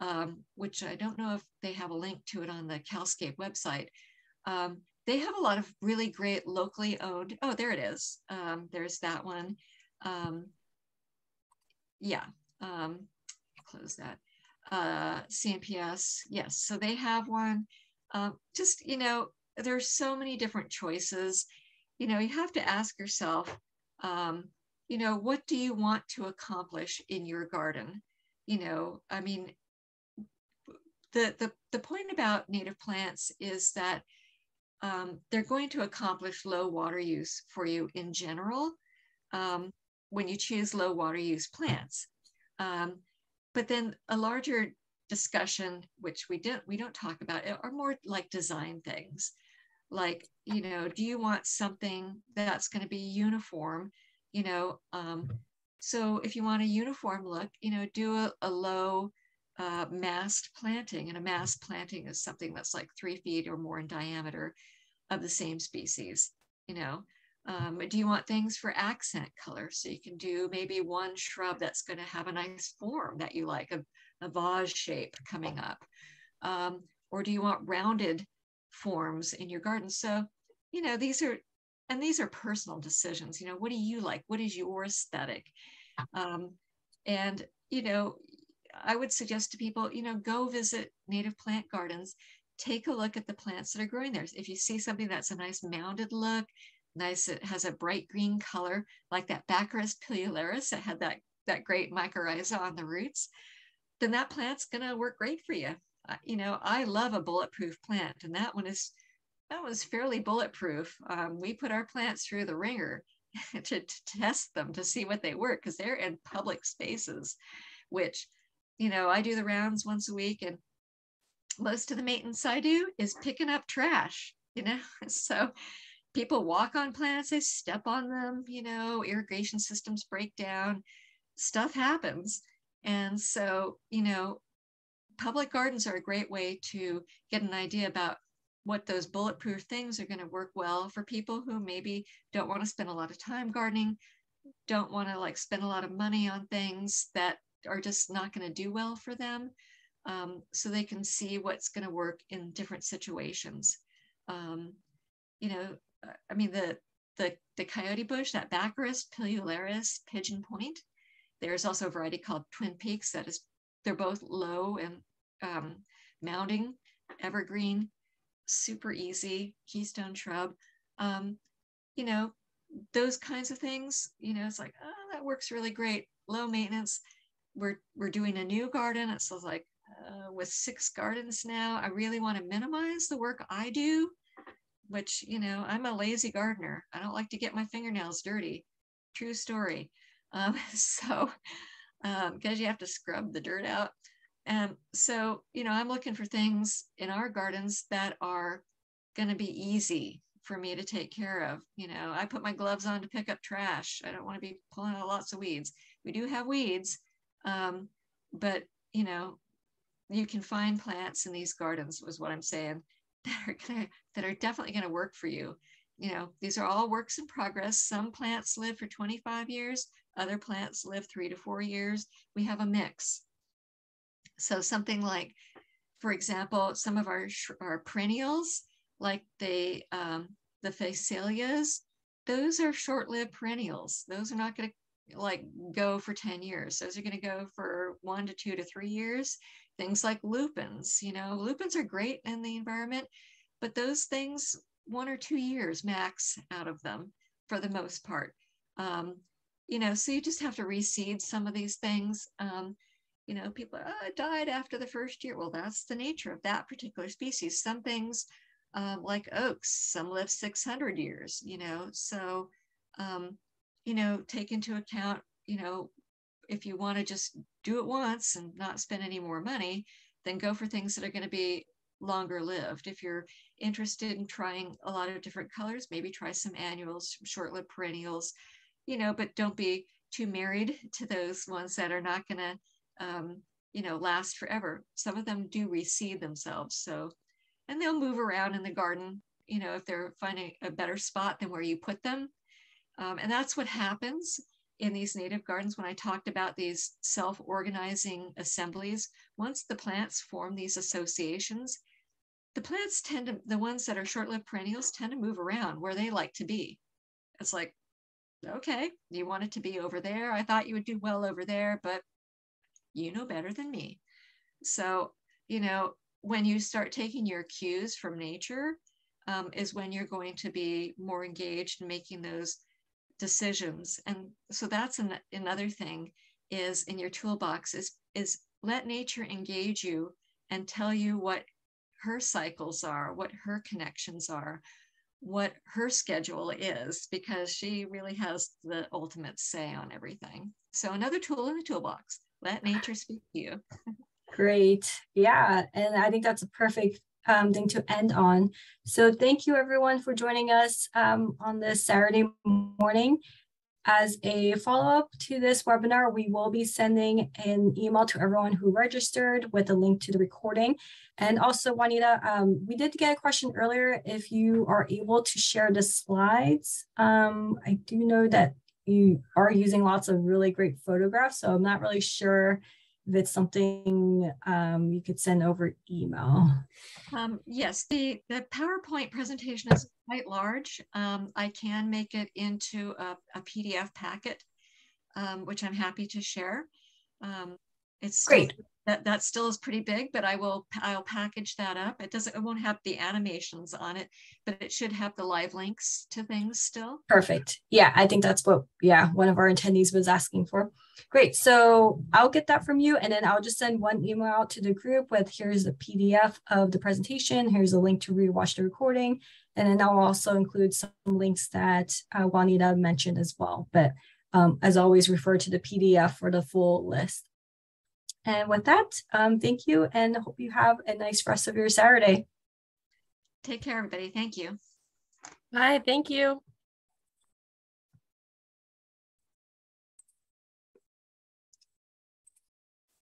um, which I don't know if they have a link to it on the Calscape website, um, they have a lot of really great locally owned. Oh, there it is. Um, there's that one. Um, yeah, um, close that uh, CNPS. Yes, so they have one. Um, just, you know, there's so many different choices. You know, you have to ask yourself, um, you know, what do you want to accomplish in your garden? You know, I mean, the, the, the point about native plants is that um, they're going to accomplish low water use for you in general um, when you choose low water use plants. Um, but then a larger discussion, which we don't we don't talk about, are more like design things. Like, you know, do you want something that's going to be uniform? You know, um, so if you want a uniform look, you know, do a, a low uh, planting. And a massed planting is something that's like three feet or more in diameter of the same species, you know. Um, do you want things for accent color? So you can do maybe one shrub that's going to have a nice form that you like, a, a vase shape coming up. Um, or do you want rounded forms in your garden? So, you know, these are, and these are personal decisions. You know, what do you like? What is your aesthetic? Um, and, you know, I would suggest to people, you know, go visit native plant gardens, take a look at the plants that are growing there. If you see something that's a nice mounded look, nice, it has a bright green color, like that Baccharis pilularis that had that, that great mycorrhiza on the roots, then that plant's gonna work great for you. Uh, you know, I love a bulletproof plant and that one is, that was fairly bulletproof. Um, we put our plants through the wringer to, to test them to see what they work because they're in public spaces, which, you know, I do the rounds once a week and most of the maintenance I do is picking up trash, you know? So people walk on plants, they step on them, you know, irrigation systems break down, stuff happens. And so, you know, public gardens are a great way to get an idea about what those bulletproof things are going to work well for people who maybe don't want to spend a lot of time gardening, don't want to like spend a lot of money on things that are just not going to do well for them. Um, so they can see what's going to work in different situations. Um, you know, I mean, the, the, the coyote bush, that Baccharis pilularis pigeon point, there's also a variety called Twin Peaks that is, they're both low and um, mounding, evergreen, super easy, keystone shrub. Um, you know, those kinds of things, you know, it's like, oh, that works really great, low maintenance. We're, we're doing a new garden. It's like uh, with six gardens now, I really want to minimize the work I do which, you know, I'm a lazy gardener. I don't like to get my fingernails dirty. True story. Um, so, because um, you have to scrub the dirt out. And so, you know, I'm looking for things in our gardens that are going to be easy for me to take care of. You know, I put my gloves on to pick up trash. I don't want to be pulling out lots of weeds. We do have weeds, um, but, you know, you can find plants in these gardens, was what I'm saying, that are gonna that are definitely going to work for you. You know, these are all works in progress. Some plants live for 25 years, other plants live three to four years. We have a mix. So something like, for example, some of our, our perennials, like the, um, the phacelias, those are short-lived perennials. Those are not going to like go for 10 years. Those are going to go for one to two to three years. Things like lupins, you know, lupins are great in the environment, but those things, one or two years max out of them for the most part. Um, you know, so you just have to reseed some of these things. Um, you know, people oh, died after the first year. Well, that's the nature of that particular species. Some things, um, like oaks, some live 600 years, you know, so, um, you know, take into account, you know, if you want to just do it once and not spend any more money, then go for things that are going to be longer lived. If you're interested in trying a lot of different colors, maybe try some annuals, short lived perennials, you know, but don't be too married to those ones that are not going to, um, you know, last forever. Some of them do reseed themselves. So, and they'll move around in the garden, you know, if they're finding a better spot than where you put them. Um, and that's what happens in these native gardens when I talked about these self-organizing assemblies. Once the plants form these associations, the plants tend to, the ones that are short-lived perennials tend to move around where they like to be. It's like, okay, you want it to be over there. I thought you would do well over there, but you know better than me. So, you know, when you start taking your cues from nature, um, is when you're going to be more engaged in making those decisions. And so that's an, another thing is in your toolbox is, is let nature engage you and tell you what her cycles are, what her connections are, what her schedule is, because she really has the ultimate say on everything. So another tool in the toolbox, let nature speak to you. Great. Yeah. And I think that's a perfect um, thing to end on. So thank you everyone for joining us um, on this Saturday morning. As a follow-up to this webinar, we will be sending an email to everyone who registered with a link to the recording. And also, Juanita, um, we did get a question earlier if you are able to share the slides. Um, I do know that you are using lots of really great photographs, so I'm not really sure if it's something um, you could send over email. Um, yes, the, the PowerPoint presentation is quite large. Um, I can make it into a, a PDF packet, um, which I'm happy to share. Um, it's great. Still, that, that still is pretty big, but I will I'll package that up. It doesn't it won't have the animations on it, but it should have the live links to things still. Perfect. Yeah, I think that's what yeah, one of our attendees was asking for. Great. So I'll get that from you and then I'll just send one email out to the group with here's a PDF of the presentation, here's a link to rewatch the recording, and then I'll also include some links that uh, Juanita mentioned as well. But um, as always, refer to the PDF for the full list. And with that, um, thank you and hope you have a nice rest of your Saturday. Take care, everybody. Thank you. Bye. Thank you.